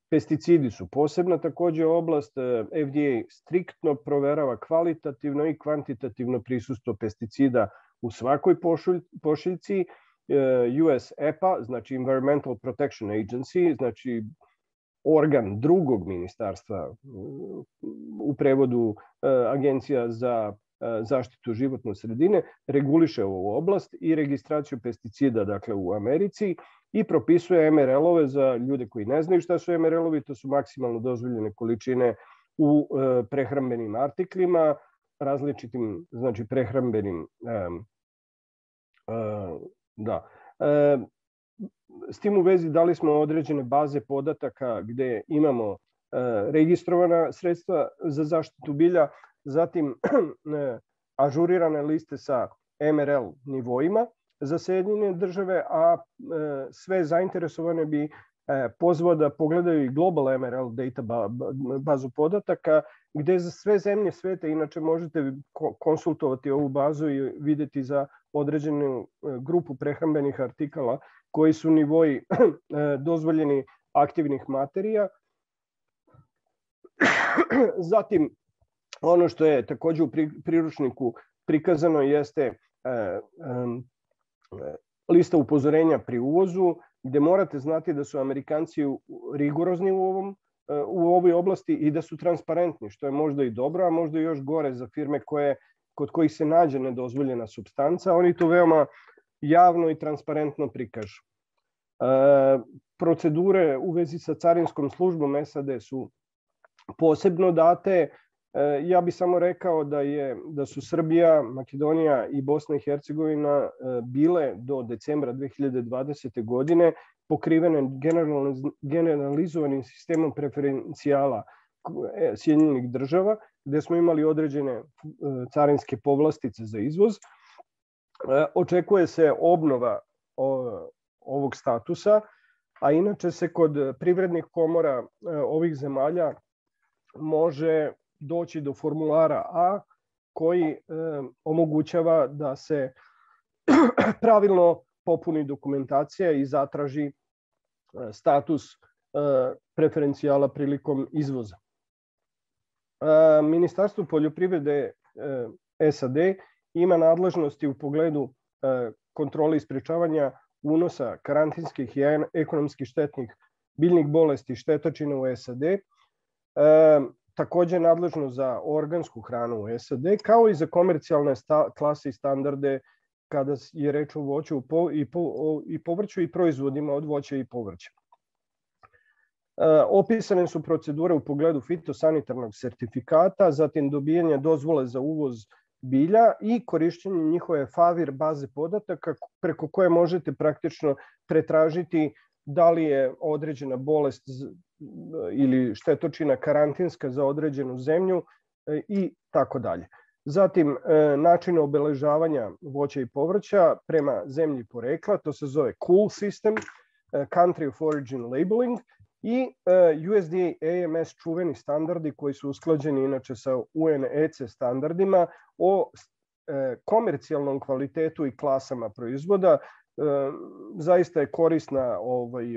Pesticidi su posebna takođe oblast. E, FDA striktno proverava kvalitativno i kvantitativno prisustvo pesticida u svakoj pošiljci. E, US EPA, znači Environmental Protection Agency, znači organ drugog ministarstva u prevodu e, Agencija za E, zaštitu životne sredine, reguliše ovu oblast i registraciju pesticida dakle, u Americi i propisuje MRL-ove za ljude koji ne znaju šta su MRL-ovi, to su maksimalno dozvoljene količine u prehrambenim artiklima, različitim znači prehrambenim da. E, s tim u vezi dali smo određene baze podataka gde imamo e, registrovana sredstva za zaštitu bilja, zatim ažurirane liste sa MRL nivoima za Sjedinjene države, a e, sve zainteresovane bi e, pozvao da pogledaju i Global MRL data bazu podataka, gde za sve zemlje sveta inače možete konsultovati ovu bazu i videti za određenu e, grupu prehrambenih artikala koji su nivoji dozvoljeni aktivnih materija. Zatim, Ono što je takođe u priručniku prikazano jeste e, e, lista upozorenja pri uvozu, gde morate znati da su Amerikanci rigorozni u ovom u ovoj oblasti i da su transparentni, što je možda i dobro, a možda i još gore za firme koje, kod kojih se nađe nedozvoljena substanca. Oni to veoma javno i transparentno prikažu. E, procedure u vezi sa carinskom službom SAD su posebno date. E, ja bih samo rekao da je da su Srbija, Makedonija i Bosna i Hercegovina e, bile do decembra 2020. godine pokrivene generalizovanim sistemom preferencijala Sjedinjenih država, gde smo imali određene carinske povlastice za izvoz. Očekuje se obnova ovog statusa, a inače se kod privrednih komora ovih zemalja može doći do formulara A koji omogućava da se pravilno popuni dokumentacija i zatraži e, status e, preferencijala prilikom izvoza. E, Ministarstvo poljoprivrede SAD ima nadležnosti u pogledu kontrole i sprečavanja unosa karantinskih i ekonomski štetnih biljnih bolesti štetočina u SAD, takođe nadležno za organsku hranu u SAD, kao i za komercijalne klase i standarde kada je reč o voću i, po, i povrću i proizvodima od voća i povrća. E, opisane su procedure u pogledu fitosanitarnog sertifikata, zatim dobijanje dozvole za uvoz bilja i korišćenje njihove FAVIR baze podataka preko koje možete praktično pretražiti da li je određena bolest ili štetočina karantinska za određenu zemlju e, i tako dalje. Zatim, e, način obeležavanja voća i povrća prema zemlji porekla, to se zove COOL system, e, Country of Origin Labeling, i USDA AMS čuveni standardi koji su usklađeni inače sa UNEC standardima o komercijalnom kvalitetu i klasama proizvoda. Zaista je korisna ovaj,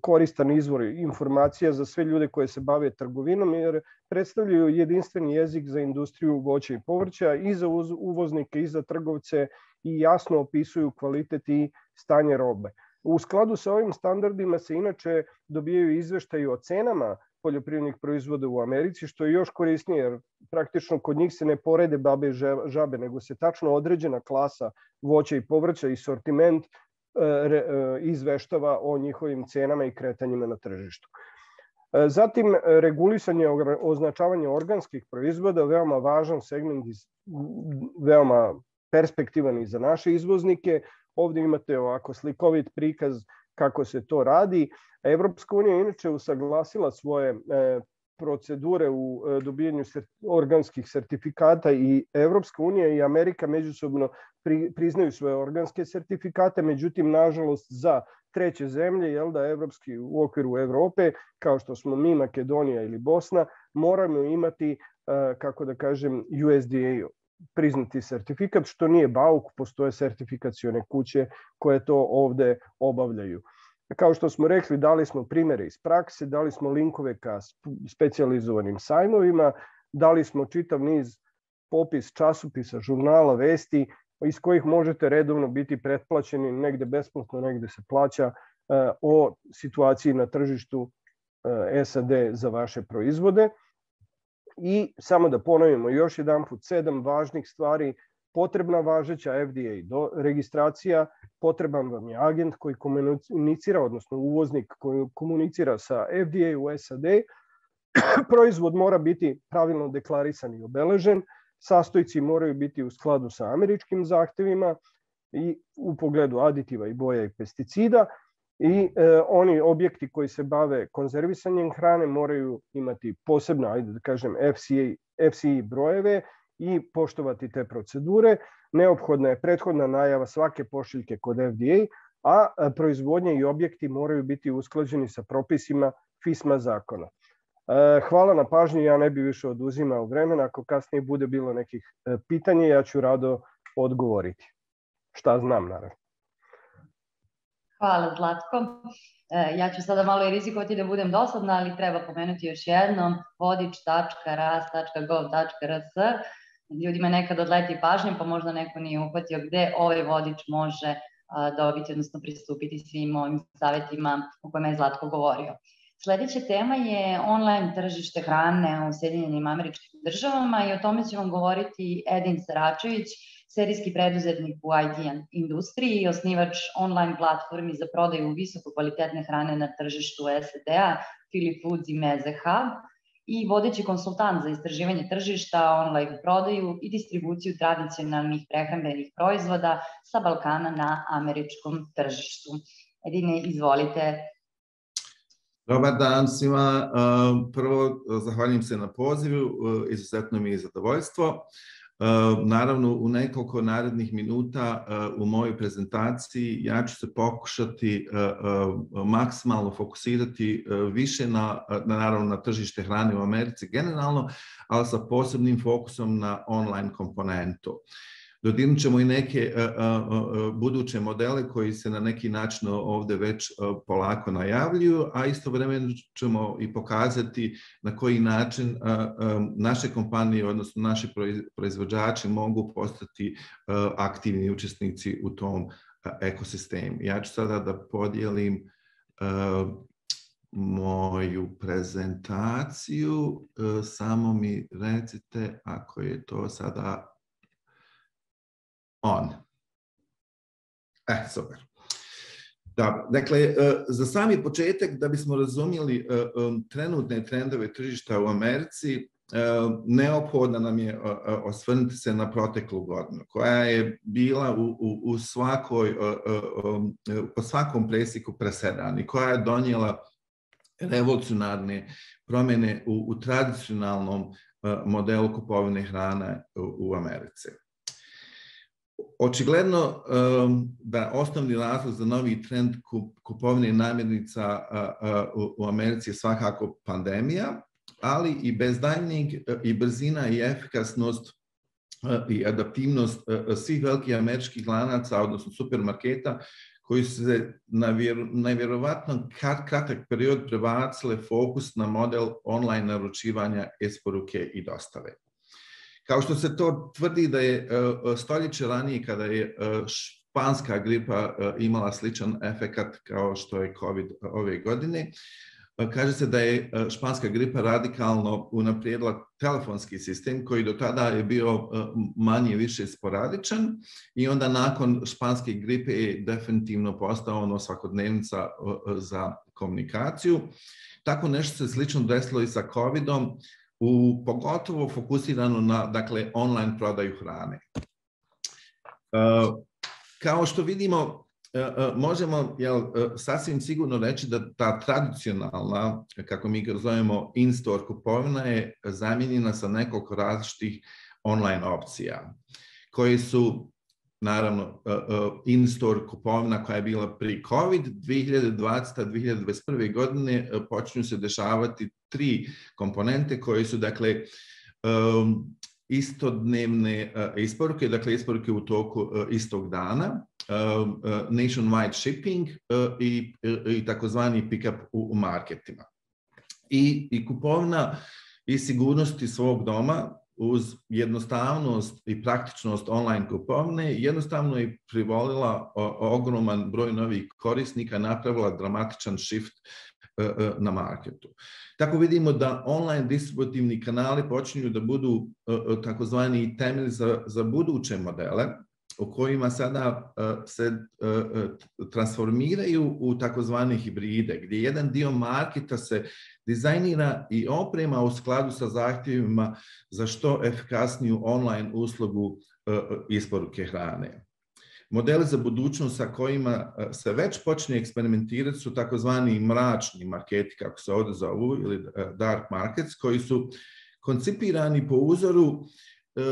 koristan izvor informacija za sve ljude koje se bave trgovinom jer predstavljaju jedinstveni jezik za industriju voća i povrća i za uvoznike i za trgovce i jasno opisuju kvalitet i stanje robe. U skladu sa ovim standardima se inače dobijaju izveštaji o cenama poljoprivrednih proizvoda u Americi, što je još korisnije, jer praktično kod njih se ne porede babe i žabe, nego se tačno određena klasa voća i povrća i sortiment E, e, izveštava o njihovim cenama i kretanjima na tržištu. E, zatim, regulisanje označavanje organskih proizvoda, veoma važan segment, veoma perspektivan i za naše izvoznike. Ovde imate ovako slikovit prikaz kako se to radi. Evropska unija inače usaglasila svoje procedure u e, dobijanju organskih sertifikata i Evropska unija i Amerika međusobno pri, priznaju svoje organske sertifikate, međutim, nažalost, za treće zemlje, jel da, evropski u okviru Evrope, kao što smo mi, Makedonija ili Bosna, moramo imati, e, kako da kažem, USDA priznati sertifikat, što nije bauk, postoje sertifikacione kuće koje to ovde obavljaju. Kao što smo rekli, dali smo primere iz prakse, dali smo linkove ka specializovanim sajmovima, dali smo čitav niz popis časopisa, žurnala, vesti, iz kojih možete redovno biti pretplaćeni, negde besplatno, negde se plaća, e, o situaciji na tržištu e, SAD za vaše proizvode. I samo da ponovimo još jedan put, sedam važnih stvari potrebna važeća FDA do, registracija, potreban vam je agent koji komunicira, odnosno uvoznik koji komunicira sa FDA u SAD, proizvod mora biti pravilno deklarisan i obeležen, sastojci moraju biti u skladu sa američkim zahtevima i u pogledu aditiva i boja i pesticida. I e, oni objekti koji se bave konzervisanjem hrane moraju imati posebno, ajde da kažem, FCA, FCI brojeve i poštovati te procedure. Neophodna je prethodna najava svake pošiljke kod FDA, a proizvodnje i objekti moraju biti usklađeni sa propisima FISMA zakona. E, hvala na pažnji, ja ne bi više oduzimao vremena, ako kasnije bude bilo nekih e, pitanja, ja ću rado odgovoriti. Šta znam, naravno. Hvala Zlatko. E, ja ću sada malo i rizikovati da budem dosadna, ali treba pomenuti još jednom vodič.ras.gov.rs ljudima nekad odleti pažnje, pa možda neko nije uhvatio gde ovaj vodič može dobiti, odnosno pristupiti svim ovim savetima o kojima je Zlatko govorio. Sledeća tema je online tržište hrane u Sjedinjenim američkim državama i o tome će vam govoriti Edin Saračević, serijski preduzetnik u IT industriji i osnivač online platformi za prodaju visoko kvalitetne hrane na tržištu SAD-a, Philip Foods i Meze Hub i vodeći konsultant za istraživanje tržišta, online prodaju i distribuciju tradicionalnih prehrambenih proizvoda sa Balkana na američkom tržištu. Edine, izvolite. Dobar dan svima. Prvo, zahvaljujem se na pozivu, izuzetno mi je zadovoljstvo. Naravno, u nekoliko narednih minuta u mojoj prezentaciji ja ću se pokušati maksimalno fokusirati više na, na naravno na tržište hrane u Americi generalno, ali sa posebnim fokusom na online komponentu. Dodirnut ćemo i neke buduće modele koji se na neki način ovde već polako najavljuju, a istovremeno ćemo i pokazati na koji način naše kompanije, odnosno naši proizvođači mogu postati aktivni učesnici u tom ekosistemu. Ja ću sada da podijelim moju prezentaciju, samo mi recite ako je to sada on. E, super. Da, dakle, za sami početak, da bismo razumjeli trenutne trendove tržišta u Americi, neophodno nam je osvrnuti se na proteklu godinu, koja je bila u, u, u svakoj, po svakom presiku presedan i koja je donijela revolucionarne promjene u, u tradicionalnom modelu kupovine hrane u, u Americi. Očigledno da osnovni razlog za novi trend kupovine namirnica u Americi je svakako pandemija, ali i bez daljnjeg i brzina i efikasnost i adaptivnost svih velikih američkih lanaca, odnosno supermarketa, koji su se na, vjeru, na vjerovatno kratak period prebacile fokus na model online naručivanja, isporuke i dostave. Kao što se to tvrdi da je e, stoljeće ranije kada je e, španska gripa e, imala sličan efekat kao što je COVID ove godine, kaže se da je španska gripa radikalno unaprijedila telefonski sistem koji do tada je bio manje više sporadičan i onda nakon španske gripe je definitivno postao ono svakodnevnica za komunikaciju. Tako nešto se slično desilo i sa COVID-om, u pogotovo fokusirano na dakle online prodaju hrane. Kao što vidimo, možemo jel, sasvim sigurno reći da ta tradicionalna, kako mi ga zovemo, in-store kupovina je zamijenjena sa nekoliko različitih online opcija, koje su naravno in-store kupovina koja je bila pri COVID, 2020. 2021. godine počinju se dešavati tri komponente koje su dakle istodnevne isporuke, dakle isporuke u toku istog dana, nationwide shipping i, i takozvani pick-up u, marketima. I, I kupovina i sigurnosti svog doma uz jednostavnost i praktičnost online kupovne jednostavno je privolila ogroman broj novih korisnika, napravila dramatičan shift na marketu. Tako vidimo da online distributivni kanali počinju da budu takozvani temelj za, za buduće modele, u kojima sada se transformiraju u takozvane hibride, gdje jedan dio marketa se dizajnira i oprema u skladu sa zahtjevima za što efikasniju online uslugu isporuke hrane. Modeli za budućnost sa kojima se već počne eksperimentirati su takozvani mračni marketi, kako se ovde zovu, ili dark markets, koji su koncipirani po uzoru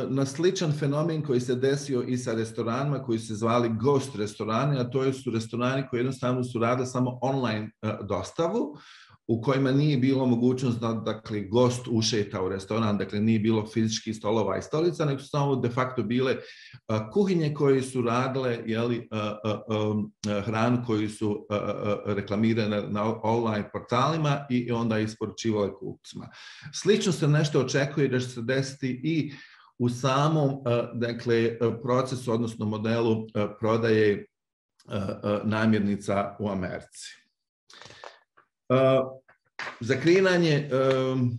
na sličan fenomen koji se desio i sa restoranima koji se zvali ghost restorani, a to su restorani koji jednostavno su rade samo online dostavu, u kojima nije bilo mogućnost da dakle, gost ušeta u restoran, dakle nije bilo fizičkih stolova i stolica, nego su samo de facto bile a, kuhinje koje su radile jeli, hranu koju su reklamirane na online portalima i onda isporučivale kupcima. Slično se nešto očekuje da će se desiti i u samom dakle, procesu, odnosno modelu prodaje namirnica u Americi. za kreiranje um,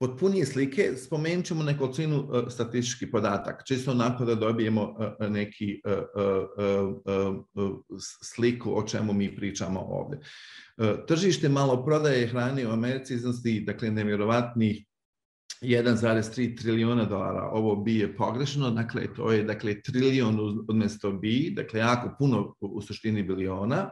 potpunije slike spomenut ćemo nekolicinu statističkih podataka, čisto onako da dobijemo neki sliku o čemu mi pričamo ovde. Tržište maloprodaje hrane u Americi iznosi, dakle, nevjerovatnih 1,3 trilijuna dolara. Ovo bi je pogrešno, dakle, to je dakle, trilion odmesto bi, dakle, jako puno u suštini biliona.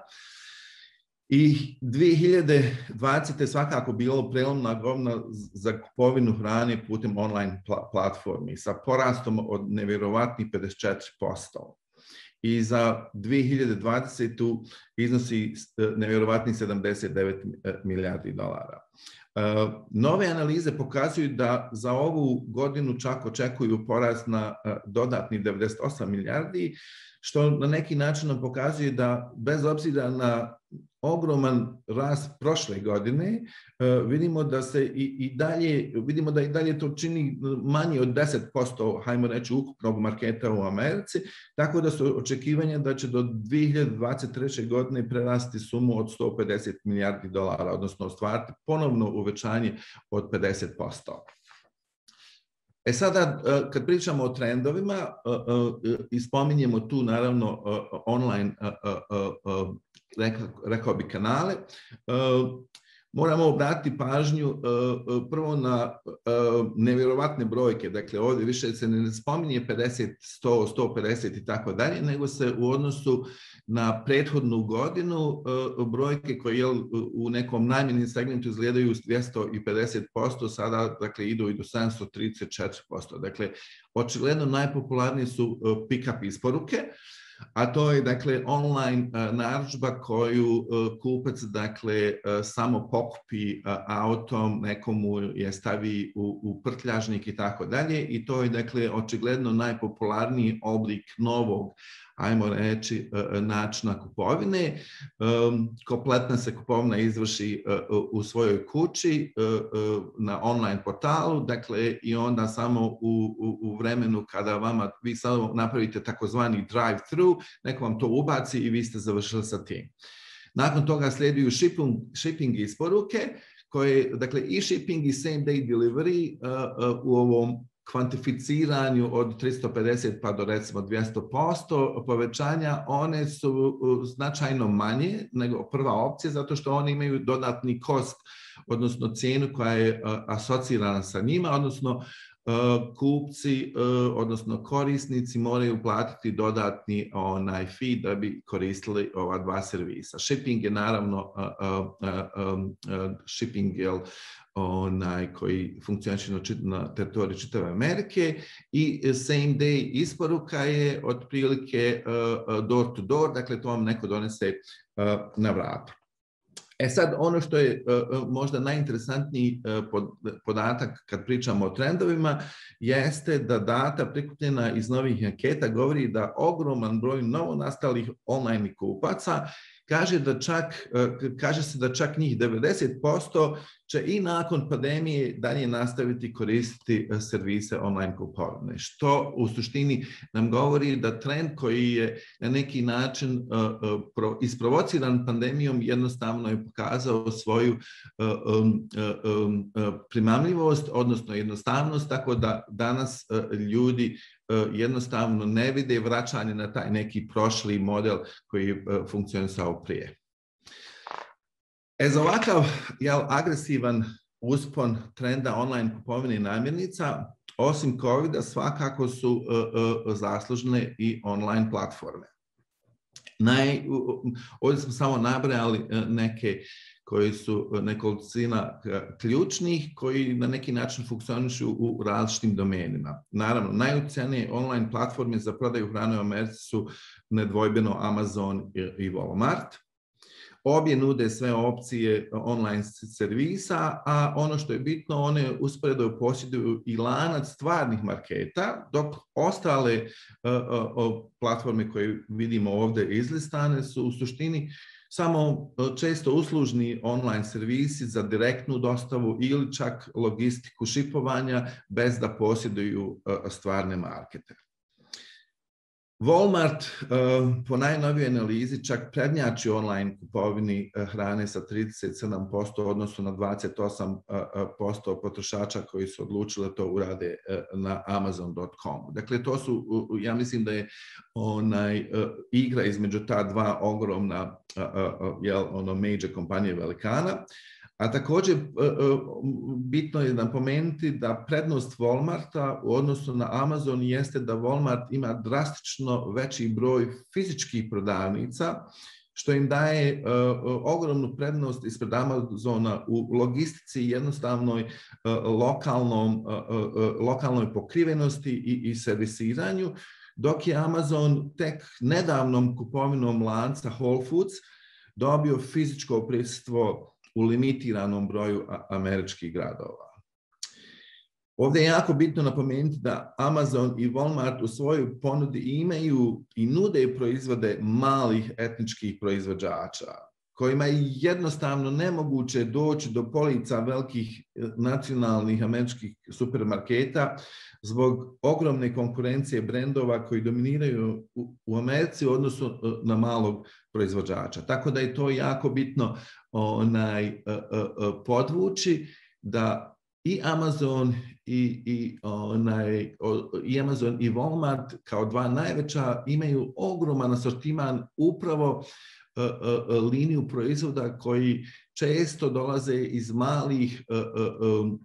I 2020. svakako bilo prelomna govna za kupovinu hrane putem online platformi sa porastom od nevjerovatnih 54%. I za 2020. iznosi e, nevjerovatnih 79 e, milijardi dolara. E, nove analize pokazuju da za ovu godinu čak očekuju porast na dodatni 98 milijardi, što na neki način nam pokazuje da bez obzira na ogroman rast prošle godine, e, vidimo da se i, i dalje, vidimo da i dalje to čini manje od 10%, hajmo reći, ukupnog marketa u Americi, tako da su očekivanja da će do 2023. godine prerasti sumu od 150 milijardi dolara, odnosno ostvariti ponovno uvećanje od 50%. E sada, e, kad pričamo o trendovima, e, ispominjemo tu naravno online rekao bi kanale, moramo obratiti pažnju uh, prvo na uh, nevjerovatne brojke. Dakle, ovdje više se ne spominje 50, 100, 150 i tako dalje, nego se u odnosu na prethodnu godinu brojke koje u nekom najmanjem segmentu izgledaju 250%, sada dakle, idu i do 734%. Dakle, očigledno najpopularniji su pick-up isporuke. A to je dakle online uh, narudžba koju uh, kupac dakle uh, samo pokupi autom, nekomu je stavi u, u prtljažnik i tako dalje i to je dakle očigledno najpopularniji oblik novog ajmo reći, e, e, načina kupovine. E, kompletna se kupovina izvrši u svojoj kući na online portalu, dakle i onda samo u, u, u vremenu kada vama, vi samo napravite takozvani drive-thru, neko vam to ubaci i vi ste završili sa tim. Nakon toga sleduju shipping, shipping isporuke, koje, dakle, i shipping i same day delivery uh, uh, u ovom kvantificiranju od 350 pa do recimo 200% povećanja, one su značajno manje nego prva opcija zato što oni imaju dodatni kost, odnosno cijenu koja je asocirana sa njima, odnosno kupci, odnosno korisnici moraju platiti dodatni onaj fee da bi koristili ova dva servisa. Shipping je naravno shipping je onaj koji funkcioniše na teritoriji čitave Amerike i same day isporuka je otprilike door to door, dakle to vam neko donese na vratu. E sad, ono što je možda najinteresantniji podatak kad pričamo o trendovima, jeste da data prikupljena iz novih anketa govori da ogroman broj novo nastalih online kupaca kaže da čak, kaže se da čak njih 90% će i nakon pandemije dalje nastaviti koristiti e, servise online kupovine, što u suštini nam govori da trend koji je na neki način e, e, isprovociran pandemijom jednostavno je pokazao svoju primamljivost, odnosno jednostavnost, tako da danas ljudi jednostavno ne vide vraćanje na taj neki prošli model koji je funkcionisao prije. E za ovakav jel, agresivan uspon trenda online kupovine namirnica, osim COVID-a svakako su uh, uh, zaslužne i online platforme. Naj, ovdje smo samo nabrali neke koji su nekolicina ključnih, koji na neki način funkcionišu u različitim domenima. Naravno, najucenije online platforme za prodaju hrane u Americi su nedvojbeno Amazon i Walmart. Obje nude sve opcije online servisa, a ono što je bitno, one usporedo posjeduju i lanac stvarnih marketa, dok ostale platforme koje vidimo ovde izlistane su u suštini samo često uslužni online servisi za direktnu dostavu ili čak logistiku šipovanja bez da posjeduju stvarne markete. Walmart uh, po najnovijoj analizi čak prednjači online kupovini uh, hrane sa 37% odnosno na 28% potrošača koji su odlučili da to urade na amazon.com. Dakle, to su, ja mislim da je onaj igra između ta dva ogromna jel, ono major kompanije velikana. A također e, e, bitno je napomenuti da prednost Walmarta u odnosu na Amazon jeste da Walmart ima drastično veći broj fizičkih prodavnica, što im daje uh, ogromnu prednost ispred Amazona u logistici i jednostavnoj lokalnom, lokalnoj pokrivenosti i, i servisiranju, dok je Amazon tek nedavnom kupovinom lanca Whole Foods dobio fizičko prisustvo u limitiranom broju američkih gradova. Ovdje je jako bitno napomenuti da Amazon i Walmart u svojoj ponudi imaju i nude proizvode malih etničkih proizvođača, kojima je jednostavno nemoguće doći do polica velikih e, nacionalnih američkih supermarketa zbog ogromne konkurencije brendova koji dominiraju u Americi u odnosu e, na malog proizvođača. Tako da je to jako bitno onaj, e, podvući da i Amazon i, i, onaj, i Amazon i Walmart kao dva najveća imaju ogroman asortiman upravo E, e, e, liniju proizvoda koji često dolaze iz malih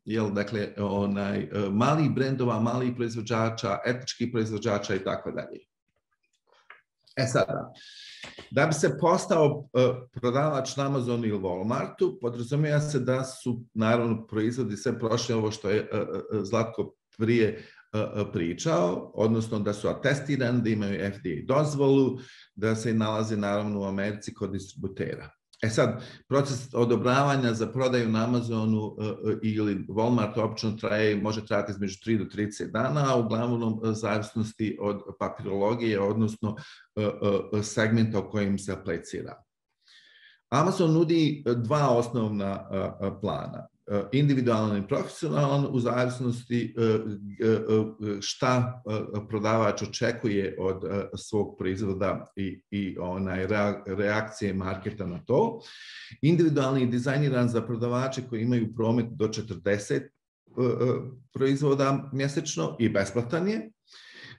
jel, dakle, onaj, malih brendova, malih proizvođača, etničkih proizvođača i tako dalje. E sada, da bi se postao prodavač na Amazonu ili Walmartu, podrazumija se da su naravno proizvodi sve prošli ovo što je Zlatko prije pričao, odnosno da su atestirani, da imaju FDA dozvolu, da se nalaze naravno u Americi kod distributera. E sad, proces odobravanja za prodaju na Amazonu ili Walmart obično traje, može trajati između 3 do 30 dana, a uglavnom zavisnosti od papirologije, odnosno segmenta o kojim se aplicira. Amazon nudi dva osnovna plana. Individualan i profesionalan u zavisnosti eh, eh, šta prodavač očekuje od svog proizvoda i, i onaj reakcije marketa na to. Individualni je dizajniran za prodavače koji imaju promet do 40 proizvoda mjesečno i besplatan je,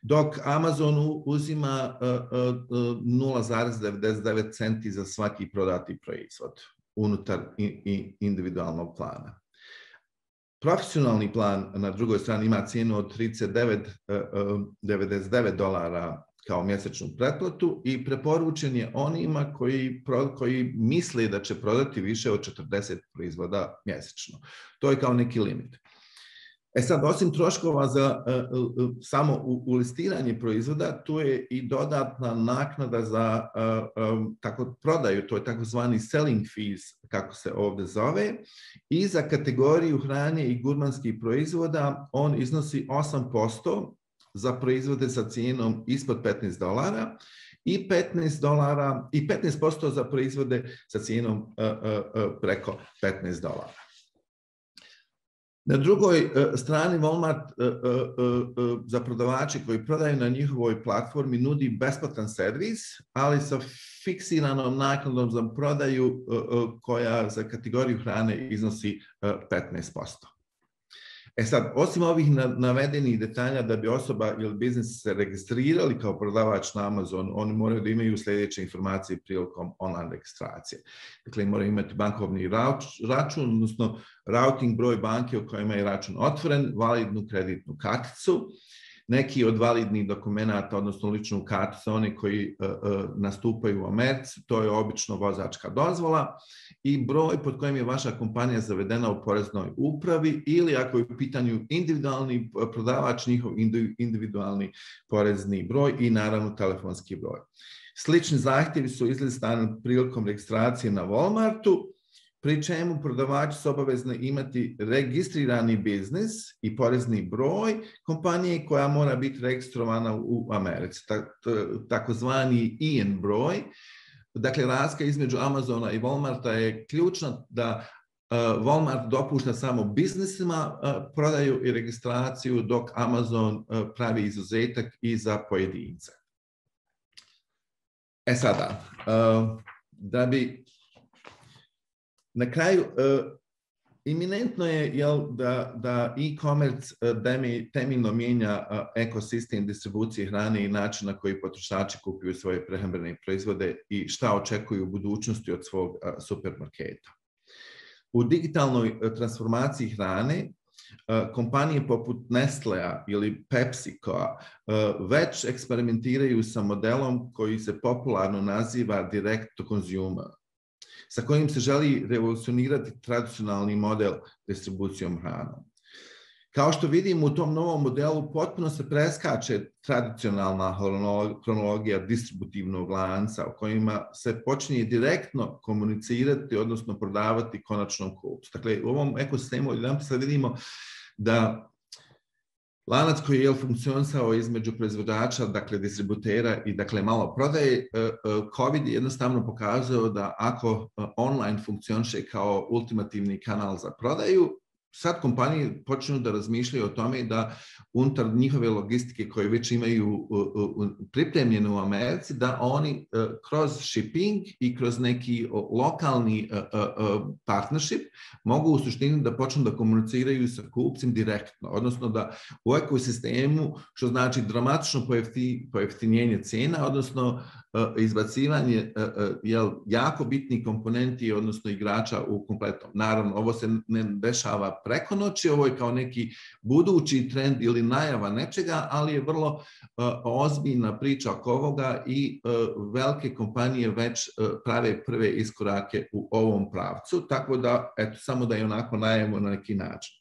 dok Amazon uzima 0,99 centi za svaki prodati proizvod unutar individualnog plana. Profesionalni plan na drugoj strani ima cijenu od 39,99 e, e, dolara kao mjesečnu pretplatu i preporučen je onima koji, koji misle da će prodati više od 40 proizvoda mjesečno. To je kao neki limit. E sad, osim troškova za uh, uh, samo u, listiranje proizvoda, tu je i dodatna naknada za tako prodaju, to je takozvani selling fees, kako se ovdje zove, i za kategoriju hrane i gurmanskih proizvoda on iznosi 8% za proizvode sa cijenom ispod 15 dolara i 15 dolara i 15% za proizvode sa cijenom preko 15 dolara. Na drugoj e, strani Walmart e, e, za prodavače koji prodaju na njihovoj platformi nudi besplatan servis, ali sa fiksiranom naknadom za prodaju koja za kategoriju hrane iznosi 15%. E sad, osim ovih navedenih detalja da bi osoba ili biznis se registrirali kao prodavač na Amazon, oni moraju da imaju sljedeće informacije prilikom online registracije. Dakle, moraju imati bankovni račun, odnosno routing broj banke u kojima je račun otvoren, validnu kreditnu karticu, neki od validnih dokumenta, odnosno ličnu kartu za oni koji e, e, nastupaju u Americi, to je obično vozačka dozvola i broj pod kojim je vaša kompanija zavedena u poreznoj upravi ili ako je u pitanju individualni prodavač, njihov individualni porezni broj i naravno telefonski broj. Slični zahtjevi su izlistani prilikom registracije na Walmartu, pri čemu prodavači su obavezni imati registrirani biznis i porezni broj kompanije koja mora biti registrovana u Americi, takozvani IN broj. Dakle, razlika između Amazona i Walmarta je ključna da e, Walmart dopušta samo biznisima e, prodaju i registraciju, dok Amazon e, pravi izuzetak i za pojedince. E sada, da bi na kraju, iminentno je jel, da, da e-commerce temeljno mijenja ekosistem distribucije hrane i način na koji potrošači kupuju svoje prehrambene proizvode i šta očekuju u budućnosti od svog supermarketa. U digitalnoj transformaciji hrane kompanije poput Nestlea ili PepsiCo već eksperimentiraju sa modelom koji se popularno naziva direct to consumer, sa kojim se želi revolucionirati tradicionalni model distribucijom hranom. Kao što vidimo u tom novom modelu potpuno se preskače tradicionalna hronologija distributivnog lanca u kojima se počinje direktno komunicirati, odnosno prodavati konačnom kupcu. Dakle, u ovom ekosistemu jedan sad vidimo da lanac koji je funkcionisao između proizvođača, dakle distributera i dakle malo prodaje, e, e, COVID je jednostavno pokazao da ako e, online funkcioniše kao ultimativni kanal za prodaju, sad kompanije počnu da razmišljaju o tome da unutar njihove logistike koje već imaju pripremljene u Americi, da oni e, kroz shipping i kroz neki lokalni e, e, partnership mogu u suštini da počnu da komuniciraju sa kupcem direktno, odnosno da u ekosistemu, što znači dramatično pojeftinjenje cena, odnosno izbacivanje jel, jako bitni komponenti, odnosno igrača u kompletom. Naravno, ovo se ne dešava preko noći, ovo je kao neki budući trend ili najava nečega, ali je vrlo uh, ozbiljna priča oko ovoga i uh, velike kompanije već uh, prave prve iskorake u ovom pravcu, tako da, eto, samo da je onako najavimo na neki način.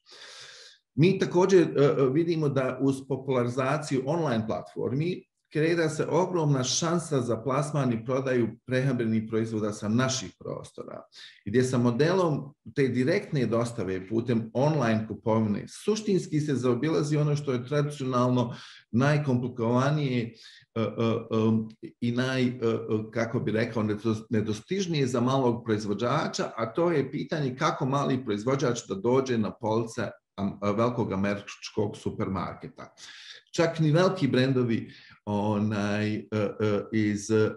Mi također vidimo da uz popularizaciju online platformi kreira se ogromna šansa za plasman i prodaju prehrambenih proizvoda sa naših prostora, gdje sa modelom te direktne dostave putem online kupovine suštinski se zaobilazi ono što je tradicionalno najkomplikovanije e, e, e, i naj, kako bi rekao, nedostižnije za malog proizvođača, a to je pitanje kako mali proizvođač da dođe na police velikog američkog supermarketa. Čak ni veliki brendovi onaj, e, e, iz e,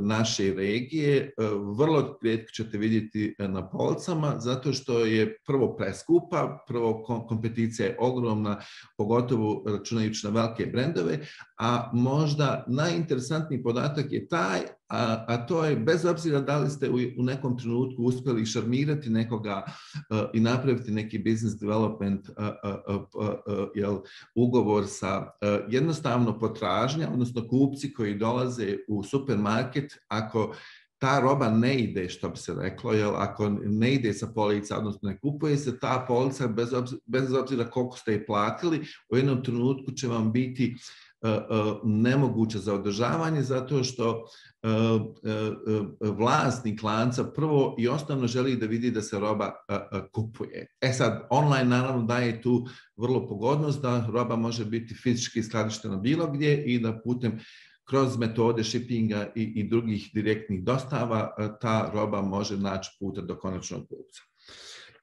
naše regije. Vrlo rijetko ćete vidjeti na policama, zato što je prvo preskupa, prvo kompeticija je ogromna, pogotovo računajući na velike brendove, a možda najinteresantniji podatak je taj, a, a to je bez obzira da li ste u, u nekom trenutku uspjeli šarmirati nekoga uh, i napraviti neki business development uh, uh, jel, ugovor sa jednostavno potražnja, odnosno kupci koji dolaze u supermarket, ako ta roba ne ide, što bi se reklo, jel, ako ne ide sa polica, odnosno ne kupuje se ta polica, bez obzira, bez obzira koliko ste je platili, u jednom trenutku će vam biti E, e, nemoguće za održavanje zato što e, vlasnik lanca prvo i osnovno želi da vidi da se roba kupuje. E sad, online naravno daje tu vrlo pogodnost da roba može biti fizički skladištena bilo gdje i da putem kroz metode shippinga i, i drugih direktnih dostava ta roba može naći puta do konačnog kupca.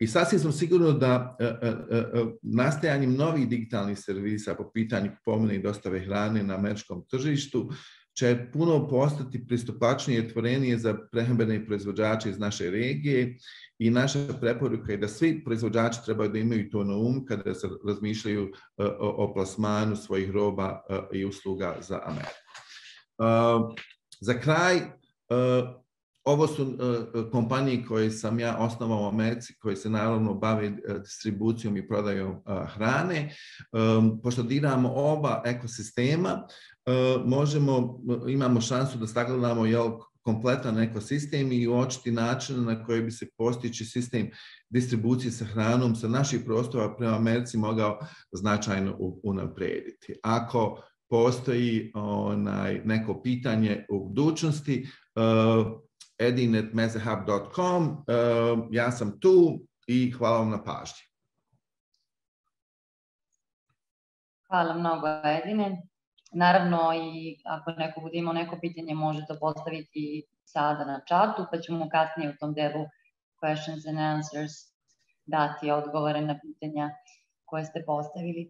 I sasvim sam sigurno da e, e, e, nastajanjem novih digitalnih servisa po pitanju kupovine i dostave hrane na američkom tržištu će puno postati pristupačnije i otvorenije za prehrambene proizvođače iz naše regije i naša preporuka je da svi proizvođači trebaju da imaju to na um kada se razmišljaju o plasmanu svojih roba i usluga za Ameriku. Za kraj, ovo su uh, kompanije koje sam ja osnovao u Americi, koje se naravno bave uh, distribucijom i prodajom uh, hrane. Pošto diramo oba ekosistema, možemo, imamo šansu da sagledamo jel, kompletan ekosistem i uočiti način na koji bi se postići sistem distribucije sa hranom sa naših prostora prema Americi mogao značajno unaprediti. Ako postoji onaj, neko pitanje u budućnosti, edin.mezehub.com. Ja sam tu i hvala vam na pažnji. Hvala mnogo, Edine. Naravno, i ako neko bude imao neko pitanje, može to postaviti sada na čatu, pa ćemo kasnije u tom delu questions and answers dati odgovore na pitanja koje ste postavili.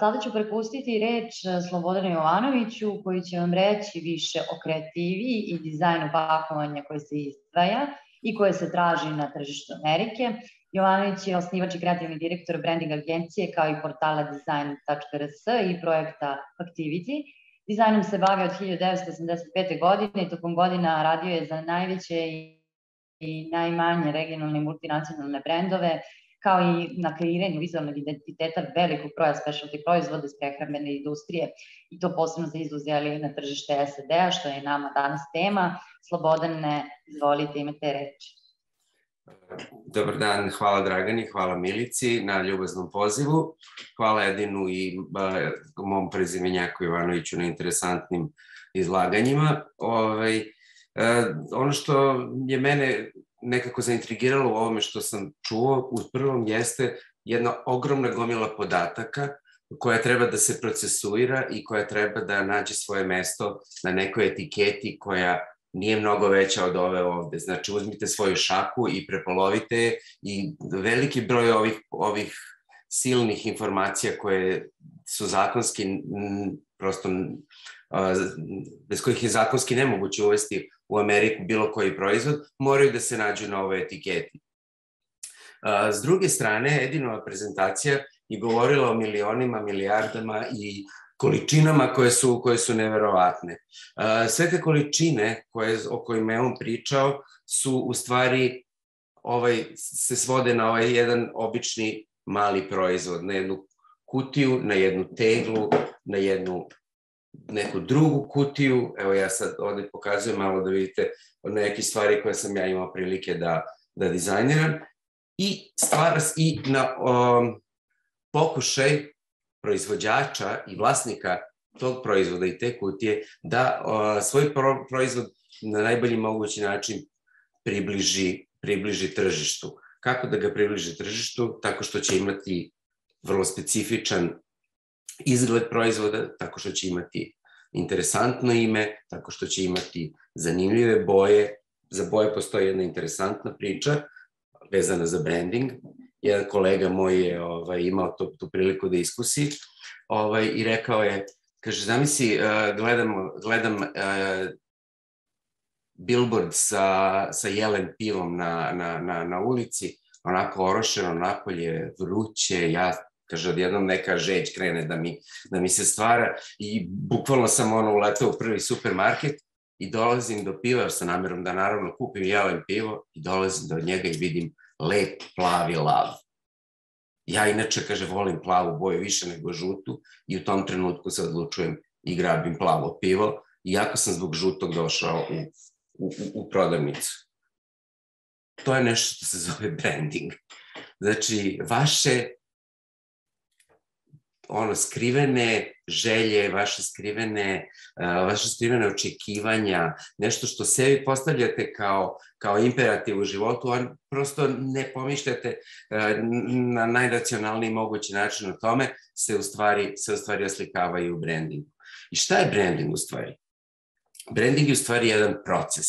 Sada ću prepustiti reč Slobodanu Jovanoviću koji će vam reći više o kreativi i dizajnu pakovanja koje se izdvaja i koje se traži na tržištu Amerike. Jovanović je osnivač i kreativni direktor branding agencije kao i portala design.rs i projekta Activity. Dizajnom se bavi od 1985. godine i tokom godina radio je za najveće i najmanje regionalne multinacionalne brendove, kao i na kreiranju vizualnog identiteta velikog broja specialty proizvoda iz prehrambene industrije i to posebno za izvoz na tržište SAD-a, što je nama danas tema. Slobodane, izvolite, imate reč. Dobar dan, hvala Dragani, hvala Milici na ljubaznom pozivu. Hvala Edinu i ba, mom prezimenjaku Ivanoviću na interesantnim izlaganjima. Ovaj, e, ono što je mene nekako zaintrigiralo u ovome što sam čuo u prvom jeste jedna ogromna gomila podataka koja treba da se procesuira i koja treba da nađe svoje mesto na nekoj etiketi koja nije mnogo veća od ove ovde. Znači, uzmite svoju šaku i prepolovite je i veliki broj ovih, ovih silnih informacija koje su zakonski prosto bez kojih je zakonski nemoguće uvesti u Ameriku bilo koji proizvod, moraju da se nađu na ovoj etiketi. S druge strane, Edinova prezentacija je govorila o milionima, milijardama i količinama koje su, koje su neverovatne. Sve te količine koje, o kojima je on pričao su u stvari ovaj, se svode na ovaj jedan obični mali proizvod, na jednu kutiju, na jednu teglu, na jednu neku drugu kutiju, evo ja sad ovde pokazujem malo da vidite neke stvari koje sam ja imao prilike da, da dizajniram i stvar i na um, pokušaj proizvođača i vlasnika tog proizvoda i te kutije da uh, svoj pro, proizvod na najbolji mogući način približi, približi tržištu. Kako da ga približi tržištu? Tako što će imati vrlo specifičan izgled proizvoda, tako što će imati interesantno ime, tako što će imati zanimljive boje. Za boje postoji jedna interesantna priča vezana za branding. Jedan kolega moj je ovaj, imao to, tu priliku da iskusi ovaj, i rekao je, kaže, zamisli, uh, gledam, gledam uh, billboard sa, sa jelen pivom na, na, na, na ulici, onako orošeno napolje, vruće, ja kaže, odjednom neka žeć krene da mi, da mi se stvara i bukvalno sam ono uletao u prvi supermarket i dolazim do piva sa namerom da naravno kupim jelen pivo i dolazim do njega i vidim lep plavi lav. Ja inače, kaže, volim plavu boju više nego žutu i u tom trenutku se odlučujem i grabim plavo pivo, iako sam zbog žutog došao u, u, u prodavnicu. To je nešto što se zove branding. Znači, vaše ono skrivene želje, vaše skrivene, vaše skrivene očekivanja, nešto što sebi postavljate kao, kao imperativ u životu, a prosto ne pomišljate na najracionalniji mogući način o tome, se u stvari, se u stvari oslikavaju u brandingu. I šta je branding u stvari? Branding je u stvari jedan proces.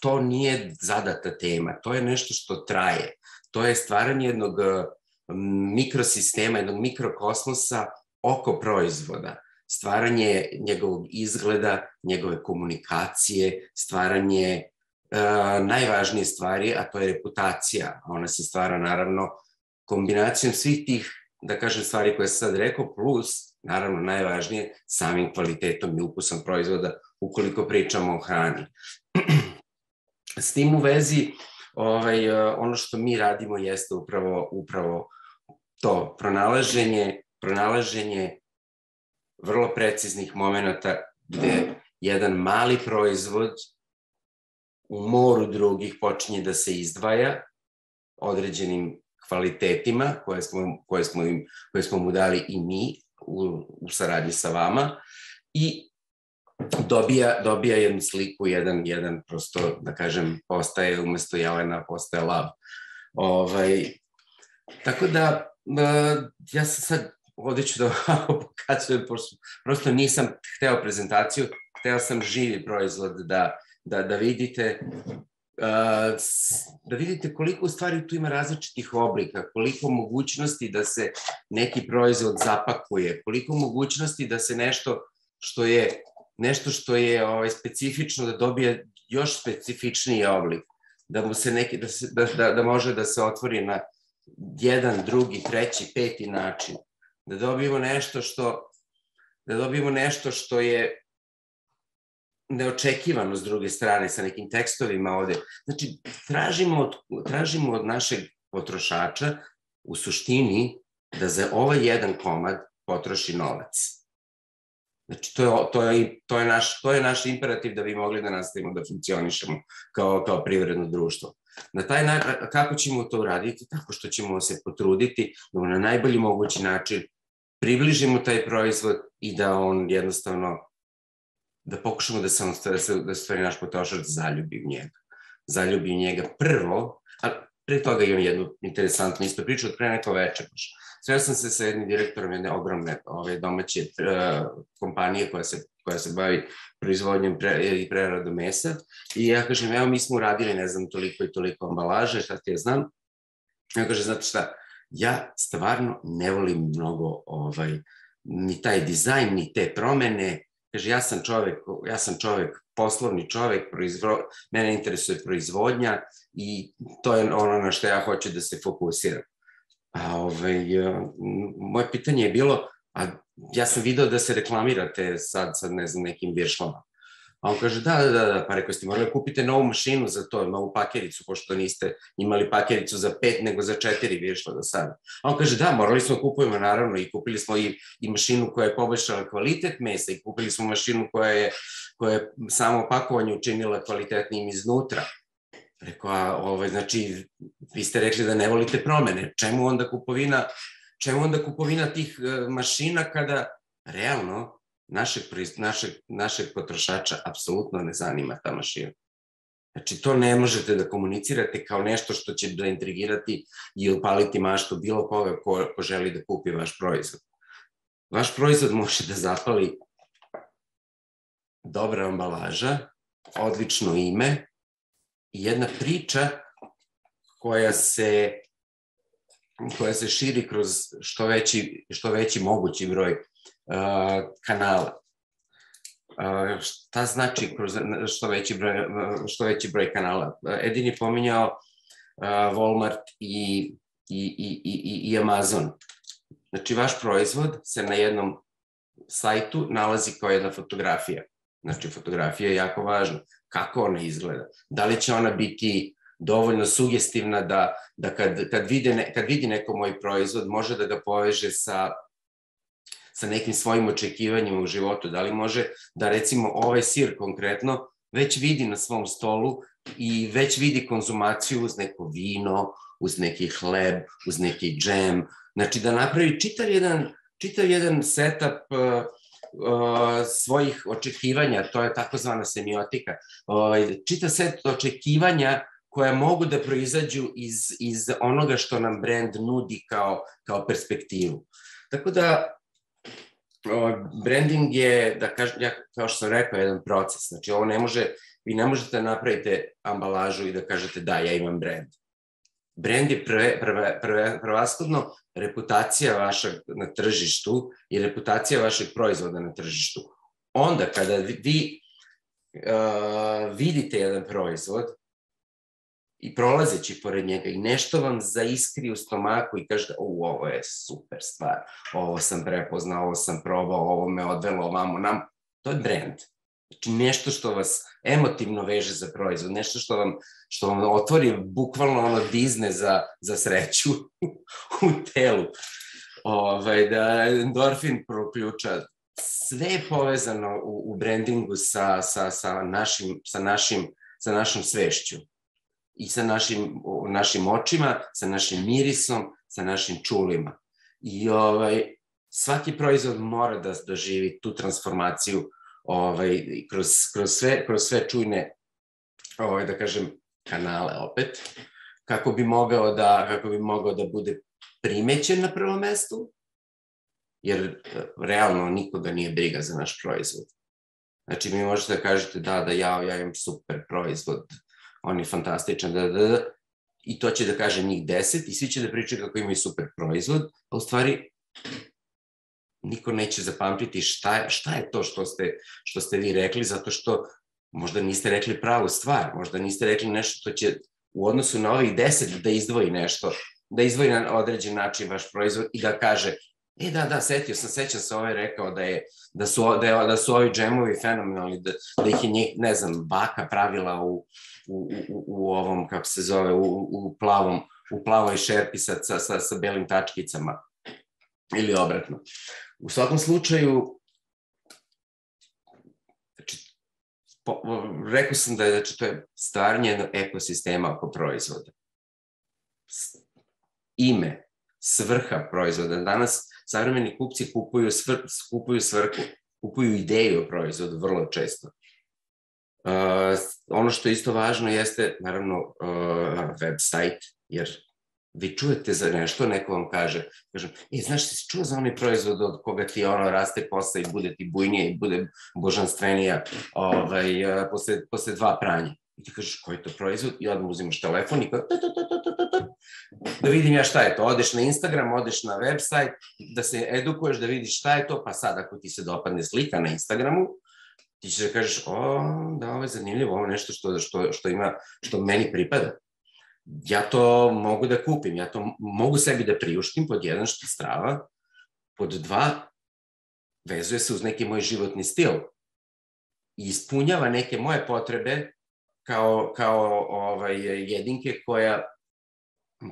To nije zadata tema, to je nešto što traje. To je stvaranje jednog mikrosistema, jednog mikrokosmosa oko proizvoda, stvaranje njegovog izgleda, njegove komunikacije, stvaranje uh, najvažnije stvari, a to je reputacija. Ona se stvara naravno kombinacijom svih tih, da kažem, stvari koje sam sad rekao, plus, naravno, najvažnije, samim kvalitetom i ukusom proizvoda, ukoliko pričamo o hrani. S tim u vezi, ovaj, ono što mi radimo jeste upravo, upravo to pronalaženje, pronalaženje vrlo preciznih momenta gde jedan mali proizvod u moru drugih počinje da se izdvaja određenim kvalitetima koje smo, koje smo, im, koje smo mu dali i mi u, u saradnji sa vama i dobija, dobija jednu sliku, jedan, jedan prosto, da kažem, postaje umesto jelena, postaje lav. Ovaj, tako da, ja sam sad, ovde ću da pokazujem, pošto prosto nisam hteo prezentaciju, hteo sam živi proizvod da, da, da vidite. da vidite koliko u stvari tu ima različitih oblika, koliko mogućnosti da se neki proizvod zapakuje, koliko mogućnosti da se nešto što je nešto što je ovaj, specifično da dobije još specifičniji oblik, da mu se neki, da, se, da, da, da može da se otvori na jedan, drugi, treći, peti način. Da dobijemo nešto što da dobijemo nešto što je neočekivano s druge strane sa nekim tekstovima ovde. Znači, tražimo od, tražimo od našeg potrošača u suštini da za ovaj jedan komad potroši novac. Znači, to je, to je, to je, naš, to je naš imperativ da bi mogli da nastavimo da funkcionišemo kao, kao privredno društvo. Na taj način, kako ćemo to uraditi? Tako što ćemo se potruditi da na najbolji mogući način približimo taj proizvod i da on jednostavno da pokušamo da se, on, da da stvari naš potrošač zaljubi u njega. Zaljubi u njega prvo, a pre toga imam jednu interesantnu isto priču od pre neko veče. Sreo sam se sa jednim direktorom jedne ogromne ove domaće uh, kompanije koja se, koja se bavi proizvodnjom pre, i preradom mesa i ja kažem, evo mi smo uradili, ne znam, toliko i toliko ambalaže, šta ti ja znam. Ja kažem, znate šta, ja stvarno ne volim mnogo ovaj, ni taj dizajn, ni te promene, Kaže, ja sam čovek, ja sam čovek, poslovni čovek, proizvo, mene interesuje proizvodnja i to je ono na što ja hoću da se fokusiram. A ovaj, moje pitanje je bilo, a ja sam video da se reklamirate sad, sad ne znam, nekim viršlama. A on kaže, da, da, da, da, pa rekao ste, morali da kupite novu mašinu za to, novu pakericu, pošto niste imali pakericu za pet, nego za četiri viršla do sada. A on kaže, da, morali smo da kupujemo, naravno, i kupili smo i, i mašinu koja je poboljšala kvalitet mesa i kupili smo mašinu koja je, koja je samo pakovanje učinila kvalitetnijim iznutra. Rekao, a, ovaj, znači, vi ste rekli da ne volite promene, čemu onda kupovina, čemu onda kupovina tih uh, mašina kada realno našeg, našeg, našeg potrošača apsolutno ne zanima ta mašina. Znači, to ne možete da komunicirate kao nešto što će da intrigirati i upaliti maštu bilo koga ko, ko želi da kupi vaš proizvod. Vaš proizvod može da zapali dobra ambalaža, odlično ime jedna priča koja se koja se širi kroz što veći, što veći mogući broj kanala. Uh, šta znači kroz što veći broj, što veći broj kanala? Edin je pominjao uh, Walmart i, i, i, i, i Amazon. Znači, vaš proizvod se na jednom sajtu nalazi kao jedna fotografija. Znači, fotografija je jako važna. Kako ona izgleda? Da li će ona biti dovoljno sugestivna da, da kad, kad, vide ne, kad vidi neko moj proizvod može da ga poveže sa sa nekim svojim očekivanjima u životu, da li može da recimo ovaj sir konkretno već vidi na svom stolu i već vidi konzumaciju uz neko vino, uz neki hleb, uz neki džem, znači da napravi čitav jedan, čitav jedan setup uh, svojih očekivanja, to je takozvana semiotika, čitav set očekivanja koja mogu da proizađu iz, iz onoga što nam brand nudi kao, kao perspektivu. Tako da branding je, da kažem, ja, kao što sam rekao, jedan proces. Znači, ovo ne može, vi ne možete da napravite ambalažu i da kažete da, ja imam brand. Brand je prve, prve, prve, prvaskodno reputacija vaša na tržištu i reputacija vašeg proizvoda na tržištu. Onda kada vi uh, vidite jedan proizvod, i prolazeći pored njega i nešto vam zaiskri u stomaku i kažete, u, ovo je super stvar, ovo sam prepoznao, ovo sam probao, ovo me odvelo ovamo nam, to je brand. Znači nešto što vas emotivno veže za proizvod, nešto što vam, što vam otvori bukvalno ono dizne za, za sreću u telu. Ovaj, da endorfin proključa. Sve je povezano u, u brandingu sa, sa, sa, našim, sa, našim, sa našom svešću i sa našim, našim očima, sa našim mirisom, sa našim čulima. I ovaj, svaki proizvod mora da doživi tu transformaciju ovaj, kroz, kroz, sve, kroz sve čujne, ovaj, da kažem, kanale opet, kako bi mogao da, kako bi mogao da bude primećen na prvom mestu, jer realno nikoga nije briga za naš proizvod. Znači, mi možete da kažete da, da ja, ja imam super proizvod, on je fantastičan, da, da, da, i to će da kaže njih deset i svi će da pričaju kako imaju super proizvod, a u stvari niko neće zapamtiti šta šta je to što ste, što ste vi rekli, zato što možda niste rekli pravu stvar, možda niste rekli nešto što će u odnosu na ovih deset da izdvoji nešto, da izdvoji na određen način vaš proizvod i da kaže E da, da, setio sam, sećam se ovaj rekao da je da su da, je, da su ovi džemovi fenomenalni, da, da ih je njih, ne znam, baka pravila u, u, u, u ovom, kako se zove, u, u plavom, u plavoj šerpi sa, sa, sa, sa belim tačkicama ili obratno. U svakom slučaju, znači, po, rekao sam da je, znači, to je stvaranje jednog ekosistema oko proizvoda. Ime, svrha proizvoda. Danas savremeni kupci kupuju, svr, kupuju svrhu, kupuju ideju o proizvodu vrlo često. Uh, ono što je isto važno jeste, naravno, uh, website, jer vi čujete za nešto, neko vam kaže, kažem, e, znaš, si čuo za onaj proizvod od koga ti ono raste kosa i bude ti bujnije i bude božanstvenija ovaj, posle, posle dva pranja. I ti kažeš, koji je to proizvod? I odmah uzimaš telefon i kao, da vidim ja šta je to. Odeš na Instagram, odeš na website, da se edukuješ, da vidiš šta je to, pa sad ako ti se dopadne slika na Instagramu, ti ćeš da kažeš, o, da, ovo je zanimljivo, ovo je nešto što, što, što ima, što meni pripada. Ja to mogu da kupim, ja to mogu sebi da priuštim, pod jedan što je strava, pod dva, vezuje se uz neki moj životni stil i ispunjava neke moje potrebe kao, kao ovaj, jedinke koja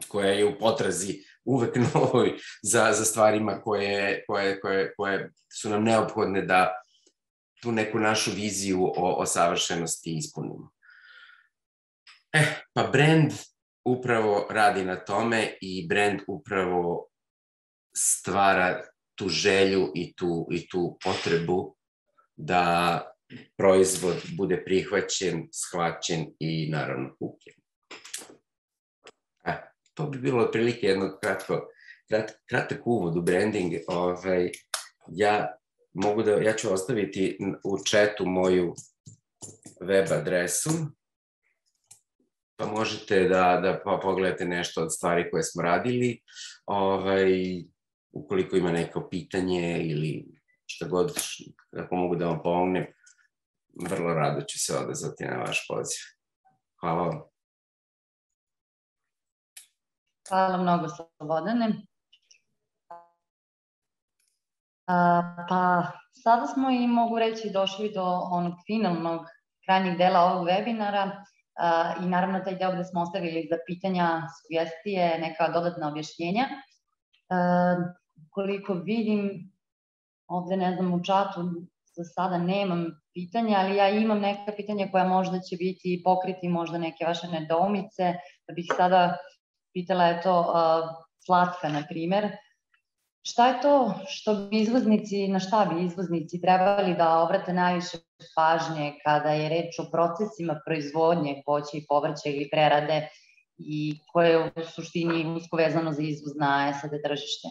koja je u potrazi uvek novoj za, za stvarima koje, koje, koje, koje su nam neophodne da tu neku našu viziju o, o savršenosti ispunimo. E, pa brand upravo radi na tome i brand upravo stvara tu želju i tu, i tu potrebu da proizvod bude prihvaćen, shvaćen i naravno kupljen to bi bilo otprilike jedno kratko, krat, kratak uvod u branding. Ovaj, ja mogu da, ja ću ostaviti u četu moju web adresu, pa možete da, da pa pogledate nešto od stvari koje smo radili. Ovaj, ukoliko ima neko pitanje ili šta god, ako mogu da vam pomognem, vrlo rado ću se odazvati na vaš poziv. Hvala vam. Hvala mnogo, Slobodane. Pa sada smo i mogu reći došli do onog finalnog krajnjeg dela ovog webinara i naravno taj deo gde smo ostavili za pitanja, sugestije, neka dodatna objašnjenja. Koliko vidim, ovde ne znam u čatu za sada nemam pitanja, ali ja imam neka pitanja koja možda će biti pokriti možda neke vaše nedoumice, da bih sada pitala je to uh, Slatka, na primer, šta je to što bi izvoznici, na šta bi izvoznici trebali da obrate najviše pažnje kada je reč o procesima proizvodnje voća i povrća ili prerade i koje je u suštini usko vezano za izvoz na SAD tržište?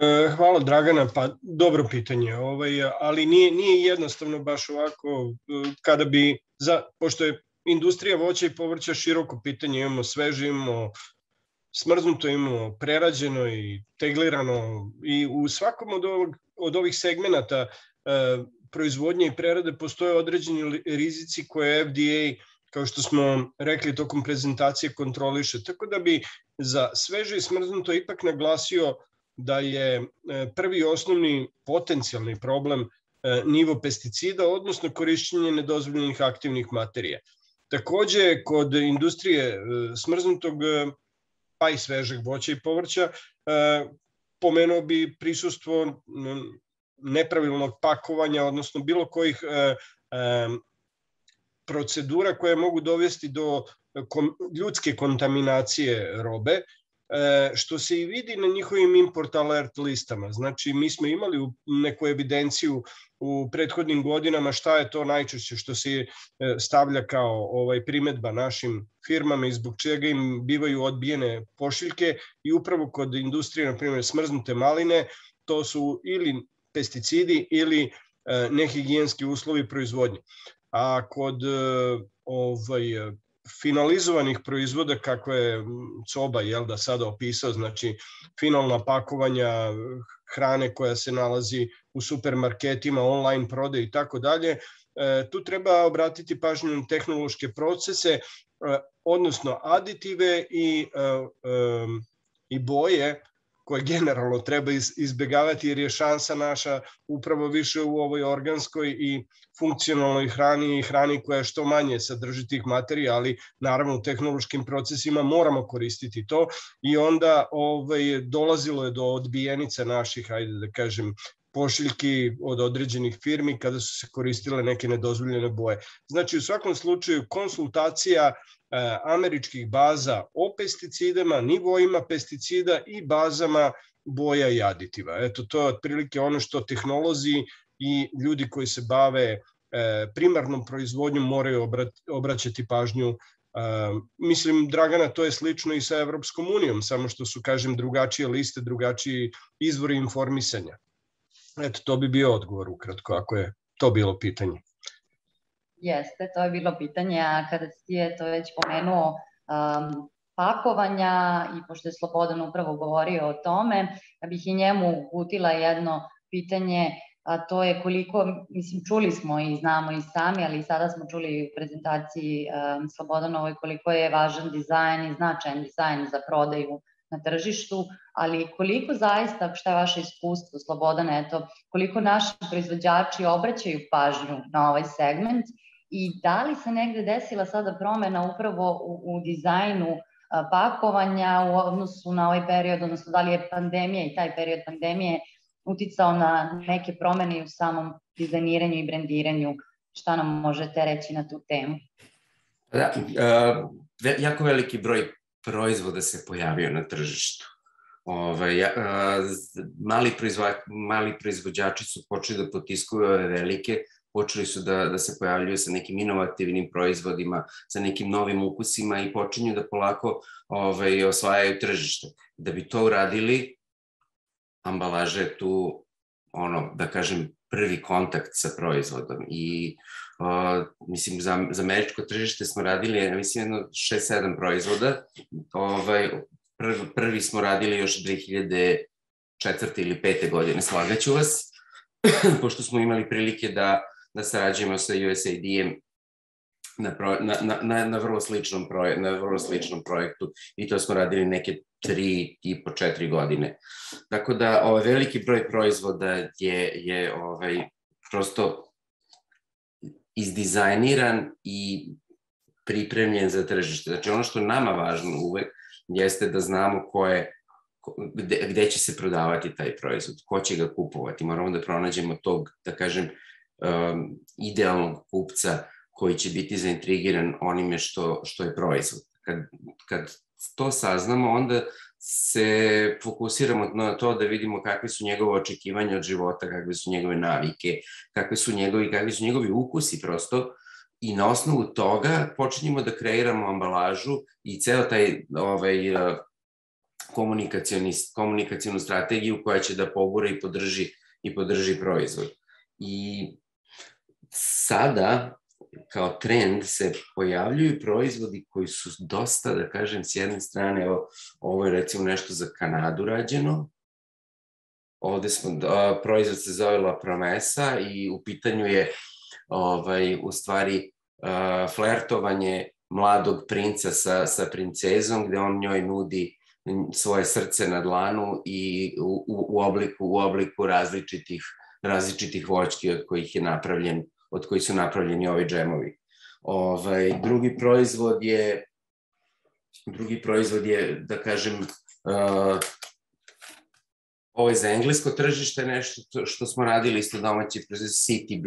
E, hvala Dragana, pa dobro pitanje, ovaj, ali nije, nije jednostavno baš ovako, e, kada bi, za, pošto je industrija voća i povrća široko pitanje, imamo sveže, imamo smrznuto, imamo prerađeno i teglirano i u svakom od, ovog, od ovih segmenata e, proizvodnje i prerade postoje određeni rizici koje FDA kao što smo rekli tokom prezentacije kontroliše. Tako da bi za sveže i smrznuto ipak naglasio da je e, prvi osnovni potencijalni problem e, nivo pesticida, odnosno korišćenje nedozvoljenih aktivnih materija. Takođe, kod industrije e, smrznutog pa i svežeg voća i povrća, e, pomenuo bi prisustvo nepravilnog pakovanja, odnosno bilo kojih procedura koje mogu dovesti do ljudske kontaminacije robe, E, što se i vidi na njihovim import alert listama. Znači, mi smo imali neku evidenciju u prethodnim godinama šta je to najčešće što se e, stavlja kao ovaj primetba našim firmama i zbog čega im bivaju odbijene pošiljke i upravo kod industrije, na primjer, smrznute maline, to su ili pesticidi ili e, nehigijenski uslovi proizvodnje. a kod ovaj, finalizovanih proizvoda kako je Coba jel da sada opisao, znači finalna pakovanja hrane koja se nalazi u supermarketima, online prode i tako dalje, tu treba obratiti pažnju na tehnološke procese, odnosno aditive i, i boje koje generalno treba izbegavati jer je šansa naša upravo više u ovoj organskoj i funkcionalnoj hrani i hrani koja što manje sadrži tih materija, ali naravno u tehnološkim procesima moramo koristiti to i onda ovaj, dolazilo je do odbijenice naših, ajde da kažem, pošiljki od određenih firmi kada su se koristile neke nedozvoljene boje. Znači u svakom slučaju konsultacija E, američkih baza o pesticidama, nivoima pesticida i bazama boja i aditiva. Eto, to je otprilike ono što tehnolozi i ljudi koji se bave e, primarnom proizvodnjom moraju obraćati pažnju Uh, mislim, Dragana, to je slično i sa Evropskom unijom, samo što su, kažem, drugačije liste, drugačiji izvori informisanja. Eto, to bi bio odgovor ukratko, ako je to bilo pitanje. Jeste, to je bilo pitanje, a kada ti je to već pomenuo um, pakovanja i pošto je Slobodan upravo govorio o tome, da bih i njemu uputila jedno pitanje, a to je koliko, mislim, čuli smo i znamo i sami, ali i sada smo čuli u prezentaciji um, Slobodanovoj koliko je važan dizajn i značajan dizajn za prodaju na tržištu, ali koliko zaista, šta je vaše iskustvo, Slobodana, eto, koliko naši proizvođači obraćaju pažnju na ovaj segment i da li se negde desila sada promena upravo u, u dizajnu pakovanja u odnosu na ovaj period, odnosno da li je pandemija i taj period pandemije uticao na neke promene u samom dizajniranju i brendiranju. Šta nam možete reći na tu temu? Da, uh, jako veliki broj proizvoda se pojavio na tržištu. Ovaj, uh, mali, proizvo, mali proizvođači su počeli da potiskuju ove velike, počeli su da, da se pojavljuju sa nekim inovativnim proizvodima, sa nekim novim ukusima i počinju da polako ovaj, osvajaju tržište. Da bi to uradili, ambalaža je tu, ono, da kažem, prvi kontakt sa proizvodom i uh, mislim za, za američko tržište smo radili mislim jedno 6-7 proizvoda ovaj, prvi, prvi smo radili još 2004. ili 5. godine slagaću vas pošto smo imali prilike da da sarađujemo sa USAID-em na, pro, na, na, na, vrlo sličnom proje, na vrlo sličnom projektu i to smo radili neke tri i po četiri godine. Tako da ovaj veliki broj proizvoda je, je ovaj, prosto izdizajniran i pripremljen za tržište. Znači ono što nama važno uvek jeste da znamo ko je gde, gde će se prodavati taj proizvod, ko će ga kupovati. Moramo da pronađemo tog, da kažem, um, idealnog kupca koji će biti zaintrigiran onime što, što je proizvod. Kad, kad to saznamo, onda se fokusiramo na to da vidimo kakve su njegove očekivanja od života, kakve su njegove navike, kakve su njegovi, kakvi su njegovi ukusi prosto i na osnovu toga počinjemo da kreiramo ambalažu i ceo taj ovaj, komunikacioni, komunikacijonu strategiju koja će da pogura i podrži i podrži proizvod. I sada kao trend se pojavljuju proizvodi koji su dosta, da kažem, s jedne strane, evo, ovo je recimo nešto za Kanadu rađeno, ovde smo, a, proizvod se zove La Promesa i u pitanju je ovaj, u stvari a, flertovanje mladog princa sa, sa princezom, gde on njoj nudi svoje srce na dlanu i u, u, u obliku u obliku različitih različitih voćki od kojih je napravljen od kojih su napravljeni ovi džemovi. Ovaj, drugi proizvod je drugi proizvod je, da kažem, uh, ovo je za englesko tržište nešto što smo radili isto domaći proizvod CTB.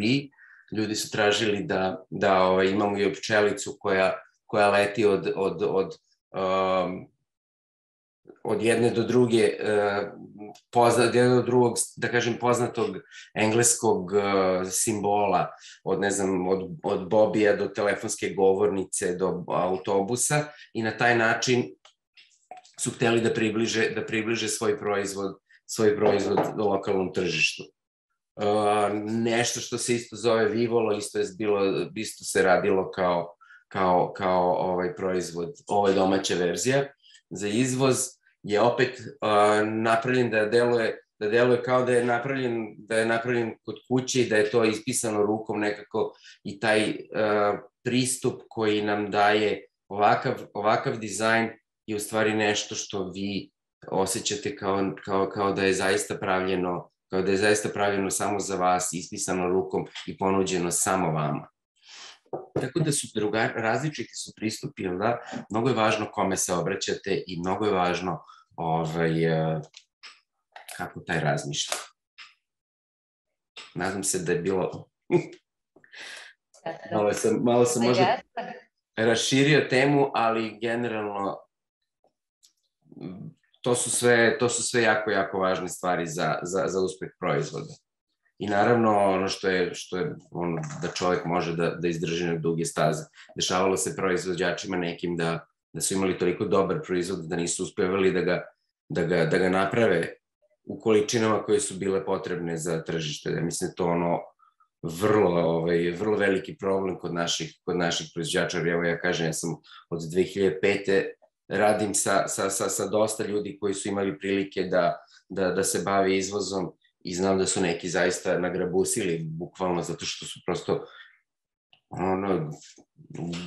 Ljudi su tražili da, da ovaj, imamo i pčelicu koja, koja leti od, od, od um, od jedne do druge e, pozna, od do drugog, da kažem, poznatog engleskog e, simbola, od, ne znam, od, od Bobija do telefonske govornice, do autobusa i na taj način su hteli da približe, da približe svoj proizvod, svoj proizvod do lokalnom tržištu. nešto što se isto zove Vivolo, isto je bilo, isto se radilo kao, kao, kao ovaj proizvod, ova domaća verzija za izvoz je opet uh, napravljen da deluje da deluje kao da je napravljen da je napravljen kod kuće i da je to ispisano rukom nekako i taj uh, pristup koji nam daje ovakav, ovakav dizajn je u stvari nešto što vi osjećate kao, kao, kao da je zaista pravljeno kao da je zaista pravljeno samo za vas, ispisano rukom i ponuđeno samo vama. Tako da su druga, različiti su pristupi, da? Mnogo je važno kome se obraćate i mnogo je važno ovaj, e, kako taj razmišlja. Nadam se da je bilo... malo sam, malo sam možda raširio temu, ali generalno to su sve, to su sve jako, jako važne stvari za, za, za uspeh proizvoda. I naravno ono što je, što je ono, da čovjek može da, da izdrži na duge staze. Dešavalo se proizvođačima nekim da, da su imali toliko dobar proizvod da nisu uspevali da ga, da ga, da ga naprave u količinama koje su bile potrebne za tržište. Ja mislim da to ono vrlo, ovaj, vrlo veliki problem kod naših, kod naših proizvođača. Evo ja kažem, ja sam od 2005 radim sa, sa, sa, sa dosta ljudi koji su imali prilike da, da, da se bave izvozom i znam da su neki zaista nagrabusili bukvalno zato što su prosto ono,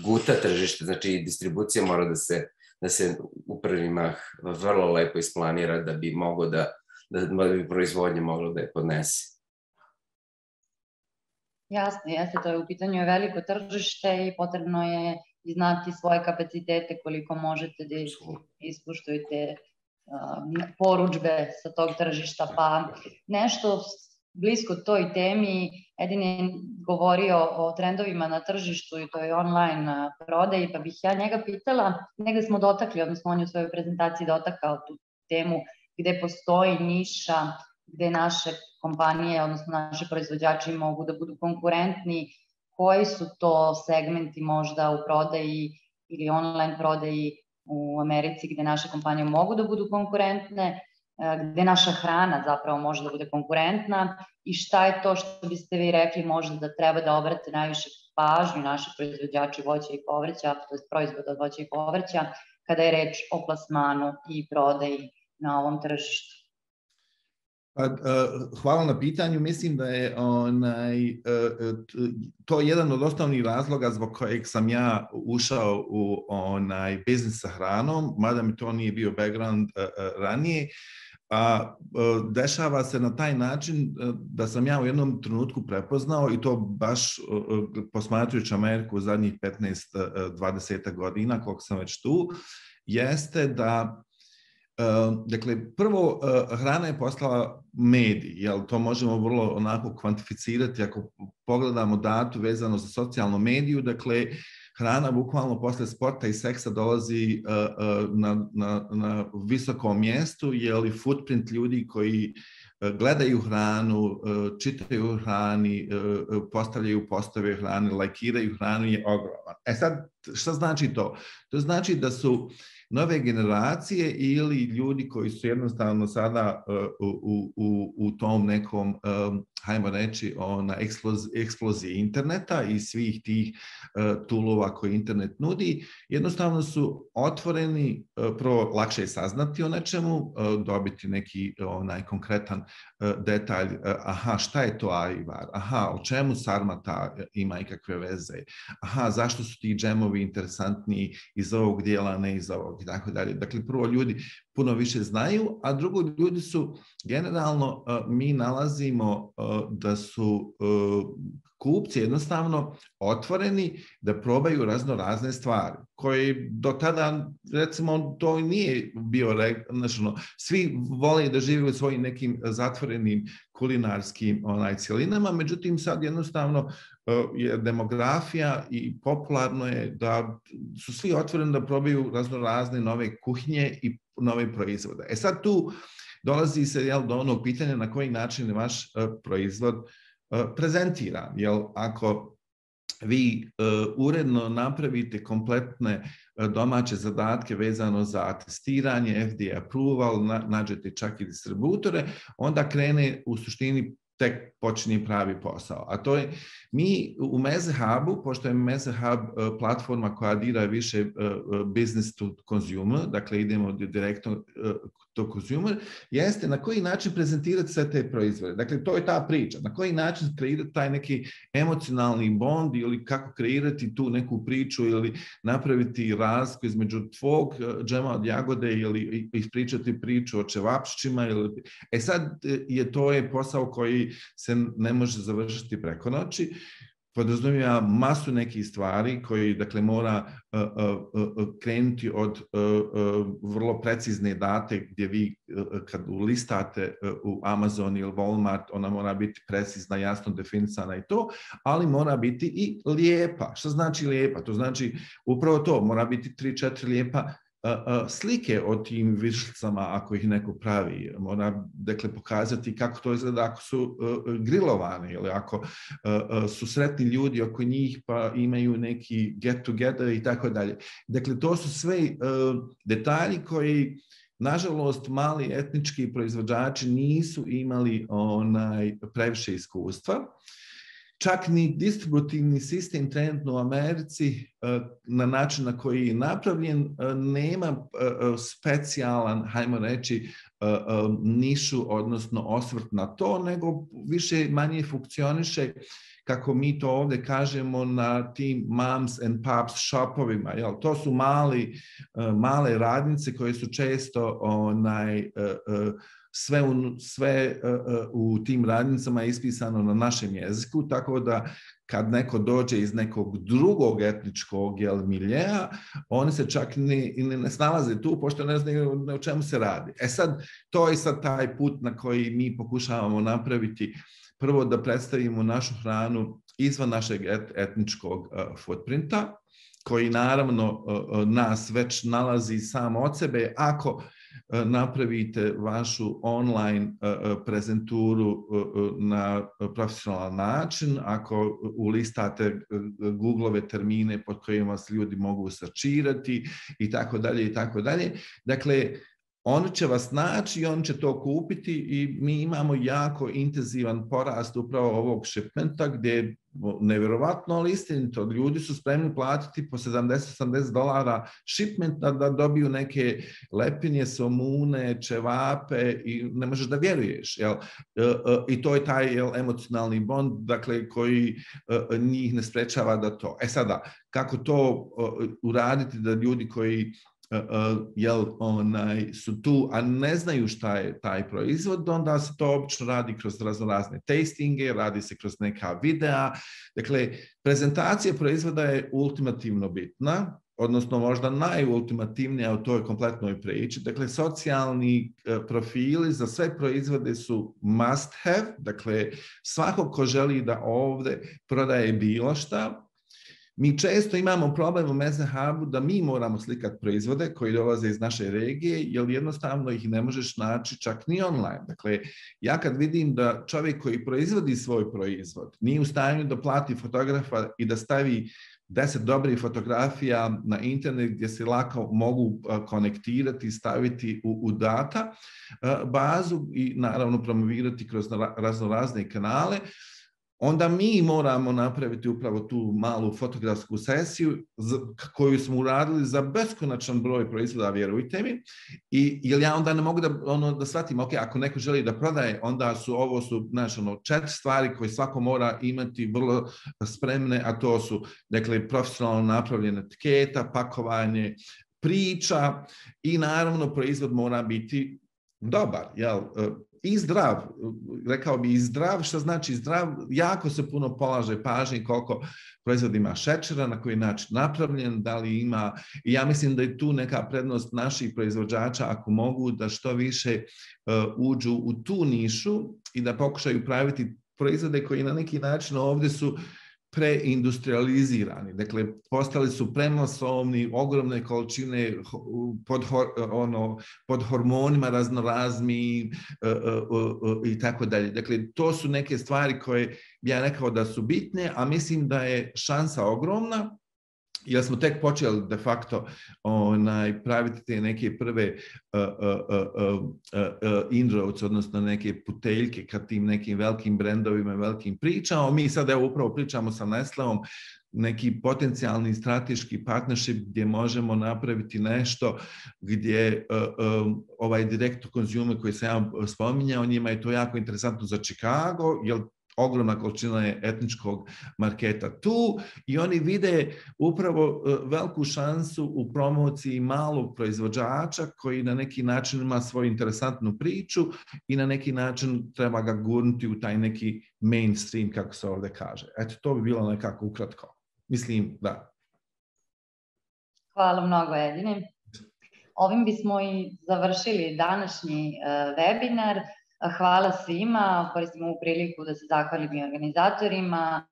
guta tržište, znači distribucija mora da se, da se u prvi mah vrlo lepo isplanira da bi mogo da, da, da bi proizvodnje moglo da je podnese. Jasno, jeste, to je u pitanju je veliko tržište i potrebno je znati svoje kapacitete koliko možete da ispuštujete poručbe sa tog tržišta, pa nešto blisko toj temi, Edin je govorio o trendovima na tržištu i toj online prodaji, pa bih ja njega pitala, negde smo dotakli, odnosno on je u svojoj prezentaciji dotakao tu temu gde postoji niša, gde naše kompanije, odnosno naši proizvođači mogu da budu konkurentni koji su to segmenti možda u prodaji ili online prodaji u Americi gde naše kompanije mogu da budu konkurentne, e, gde naša hrana zapravo može da bude konkurentna i šta je to što biste vi rekli možda da treba da obrate najviše pažnju naši proizvođači voća i povrća, to je proizvoda od voća i povrća, kada je reč o plasmanu i prodaji na ovom tržištu. Pa, e, hvala na pitanju. Mislim da je onaj, e, e, to jedan od osnovnih razloga zbog kojeg sam ja ušao u onaj biznis sa hranom, mada mi to nije bio background ranije. A dešava se na taj način da sam ja u jednom trenutku prepoznao i to baš posmatrujući Ameriku u zadnjih 15-20 godina, koliko sam već tu, jeste da dakle, prvo, eh, hrana je postala medij, jel, to možemo vrlo onako kvantificirati ako pogledamo datu vezano za socijalnu mediju, dakle, hrana bukvalno posle sporta i seksa dolazi uh, uh, na, na, na visokom mjestu, je li footprint ljudi koji gledaju hranu, čitaju hrani, postavljaju postave hrane, lajkiraju hranu je ogroman. E sad, šta znači to? To znači da su nove generacije ili ljudi koji su jednostavno sada uh, u, u, u tom nekom, um, hajmo reći, ona eksploziji interneta i svih tih uh, tulova koje internet nudi, jednostavno su otvoreni, uh, prvo lakše je saznati o nečemu, dobiti neki onaj konkretan detalj, aha, šta je to Arivar, aha, o čemu Sarmata ima ikakve veze, aha, zašto su ti džemovi interesantniji iz ovog dijela, ne iz ovog i tako dalje. Dakle, prvo ljudi puno više znaju, a drugo ljudi su generalno mi nalazimo da su kupci jednostavno otvoreni da probaju razno razne stvari koji do tada recimo to nije bio znači, svi vole da žive u svojim nekim zatvorenim kulinarskim onaj cjelinama, međutim sad jednostavno je demografija i popularno je da su svi otvoreni da probaju razno razne nove kuhinje i nove proizvode. E sad tu dolazi se jel, do onog pitanja na koji način je vaš uh, proizvod uh, prezentiran. Jel, ako vi uh, uredno napravite kompletne domaće zadatke vezano za testiranje, FDA approval, na, nađete čak i distributore, onda krene u suštini tek počinje pravi posao. A to je, mi u Mezehubu, pošto je Mezehub platforma koja dira više business to consumer, dakle idemo direktno to consumer, jeste na koji način prezentirati sve te proizvode. Dakle, to je ta priča. Na koji način kreirati taj neki emocionalni bond ili kako kreirati tu neku priču ili napraviti razliku između tvog e, džema od jagode ili ispričati priču o čevapšćima. Ili... E sad e, je to je posao koji se ne može završiti preko noći podrazumijeva masu nekih stvari koji dakle mora uh, uh, krenuti od uh, vrlo precizne date gdje vi kad ulistate u Amazon ili Walmart ona mora biti precizna, jasno definisana i to, ali mora biti i lijepa. Što znači lijepa? To znači upravo to, mora biti tri, četiri lijepa slike o tim višlicama ako ih neko pravi. Mora dakle, pokazati kako to izgleda ako su grilovani ili ako su sretni ljudi oko njih pa imaju neki get together i tako dalje. Dakle, to su sve detalji koji Nažalost, mali etnički proizvođači nisu imali onaj previše iskustva čak ni distributivni sistem trenutno u Americi e, na način na koji je napravljen e, nema e, specijalan, hajmo reći, nišu, odnosno osvrt na to, nego više manje funkcioniše kako mi to ovde kažemo na tim moms and pops shopovima. Jel? To su mali, male radnice koje su često onaj, sve, u, sve uh, u tim radnicama je ispisano na našem jeziku, tako da kad neko dođe iz nekog drugog etničkog jel, miljeja, oni se čak ni, ne, ne snalaze tu, pošto ne znaju o čemu se radi. E sad, to je sad taj put na koji mi pokušavamo napraviti prvo da predstavimo našu hranu izvan našeg et, etničkog uh, footprinta, koji naravno uh, nas već nalazi samo od sebe, ako E, napravite vašu online e, e, prezenturu na profesionalan način, ako ulistate Googleove termine pod kojima vas ljudi mogu sačirati i tako dalje i tako dalje. Dakle, oni će vas naći i oni će to kupiti i mi imamo jako intenzivan porast upravo ovog shipmenta gdje je nevjerovatno, ali istinito. Ljudi su spremni platiti po 70-80 dolara shipment da, da dobiju neke lepinje, somune, čevape i ne možeš da vjeruješ. Jel? E, e, I to je taj jel, emocionalni bond dakle, koji e, njih ne sprečava da to. E sada, kako to uraditi da ljudi koji jel, onaj, su tu, a ne znaju šta je taj proizvod, onda se to obično radi kroz raznorazne tastinge, radi se kroz neka videa. Dakle, prezentacija proizvoda je ultimativno bitna, odnosno možda najultimativnija u toj kompletnoj priči. Dakle, socijalni profili za sve proizvode su must have, dakle, svako ko želi da ovde prodaje bilo šta, Mi često imamo problem u Meze Hubu da mi moramo slikati proizvode koji dolaze iz naše regije, jer jednostavno ih ne možeš naći čak ni online. Dakle, ja kad vidim da čovjek koji proizvodi svoj proizvod nije u stanju da plati fotografa i da stavi deset dobrih fotografija na internet gdje se lako mogu konektirati, staviti u, u data bazu i naravno promovirati kroz razno razne kanale, onda mi moramo napraviti upravo tu malu fotografsku sesiju koju smo uradili za beskonačan broj proizvoda, vjerujte mi. I jer ja onda ne mogu da ono da shvatim, ok, ako neko želi da prodaje, onda su ovo su znači ono četiri stvari koje svako mora imati vrlo spremne, a to su dakle profesionalno napravljena etiketa, pakovanje, priča i naravno proizvod mora biti dobar, jel? I zdrav, rekao bi i zdrav, što znači zdrav, jako se puno polaže pažnje koliko proizvod ima šećera, na koji način napravljen, da li ima, i ja mislim da je tu neka prednost naših proizvođača ako mogu da što više uh, uđu u tu nišu i da pokušaju praviti proizvode koji na neki način ovde su preindustrializirani. Dakle, postali su premasovni, ogromne količine pod, ono, pod hormonima raznorazmi e, e, e, i tako dalje. Dakle, to su neke stvari koje ja rekao da su bitne, a mislim da je šansa ogromna jer smo tek počeli de facto onaj, praviti te neke prve uh, uh, uh, inroads, odnosno neke puteljke ka tim nekim velikim brendovima, velikim pričama. Mi sad evo upravo pričamo sa Nestleom neki potencijalni strateški partnership gdje možemo napraviti nešto gdje uh, uh, ovaj direct to consumer koji sam ja spominjao, njima je to jako interesantno za Chicago, jer ogromna količina je etničkog marketa tu i oni vide upravo e, veliku šansu u promociji malog proizvođača koji na neki način ima svoju interesantnu priču i na neki način treba ga gurnuti u taj neki mainstream, kako se ovde kaže. Eto, to bi bilo nekako ukratko. Mislim, da. Hvala mnogo, Edine. Ovim bismo i završili današnji uh, webinar. Hvala svima, koristim ovu priliku da se zahvalim i organizatorima,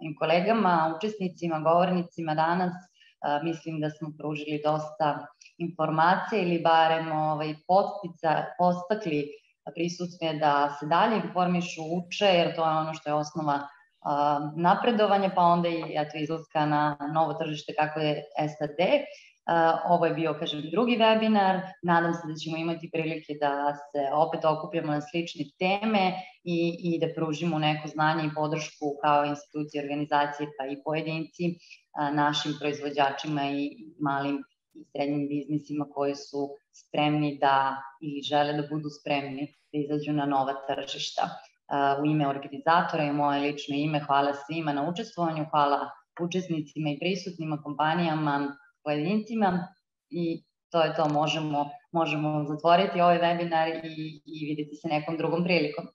i kolegama, učesnicima, govornicima danas. Mislim da smo pružili dosta informacije ili barem ovaj, postica, postakli prisutne da se dalje informišu, uče, jer to je ono što je osnova napredovanja, pa onda i eto, izlaska na novo tržište kako je SAD. Ovo je bio, kažem, drugi webinar. Nadam se da ćemo imati prilike da se opet okupimo na slične teme i, i da pružimo neko znanje i podršku kao institucije, organizacije pa i pojedinci našim proizvođačima i malim i srednjim biznisima koji su spremni da i žele da budu spremni da izađu na nova tržišta. U ime organizatora i moje lično ime hvala svima na učestvovanju, hvala učesnicima i prisutnima kompanijama pojedincima i to je to, možemo, možemo zatvoriti ovaj webinar i, i videti se nekom drugom prilikom.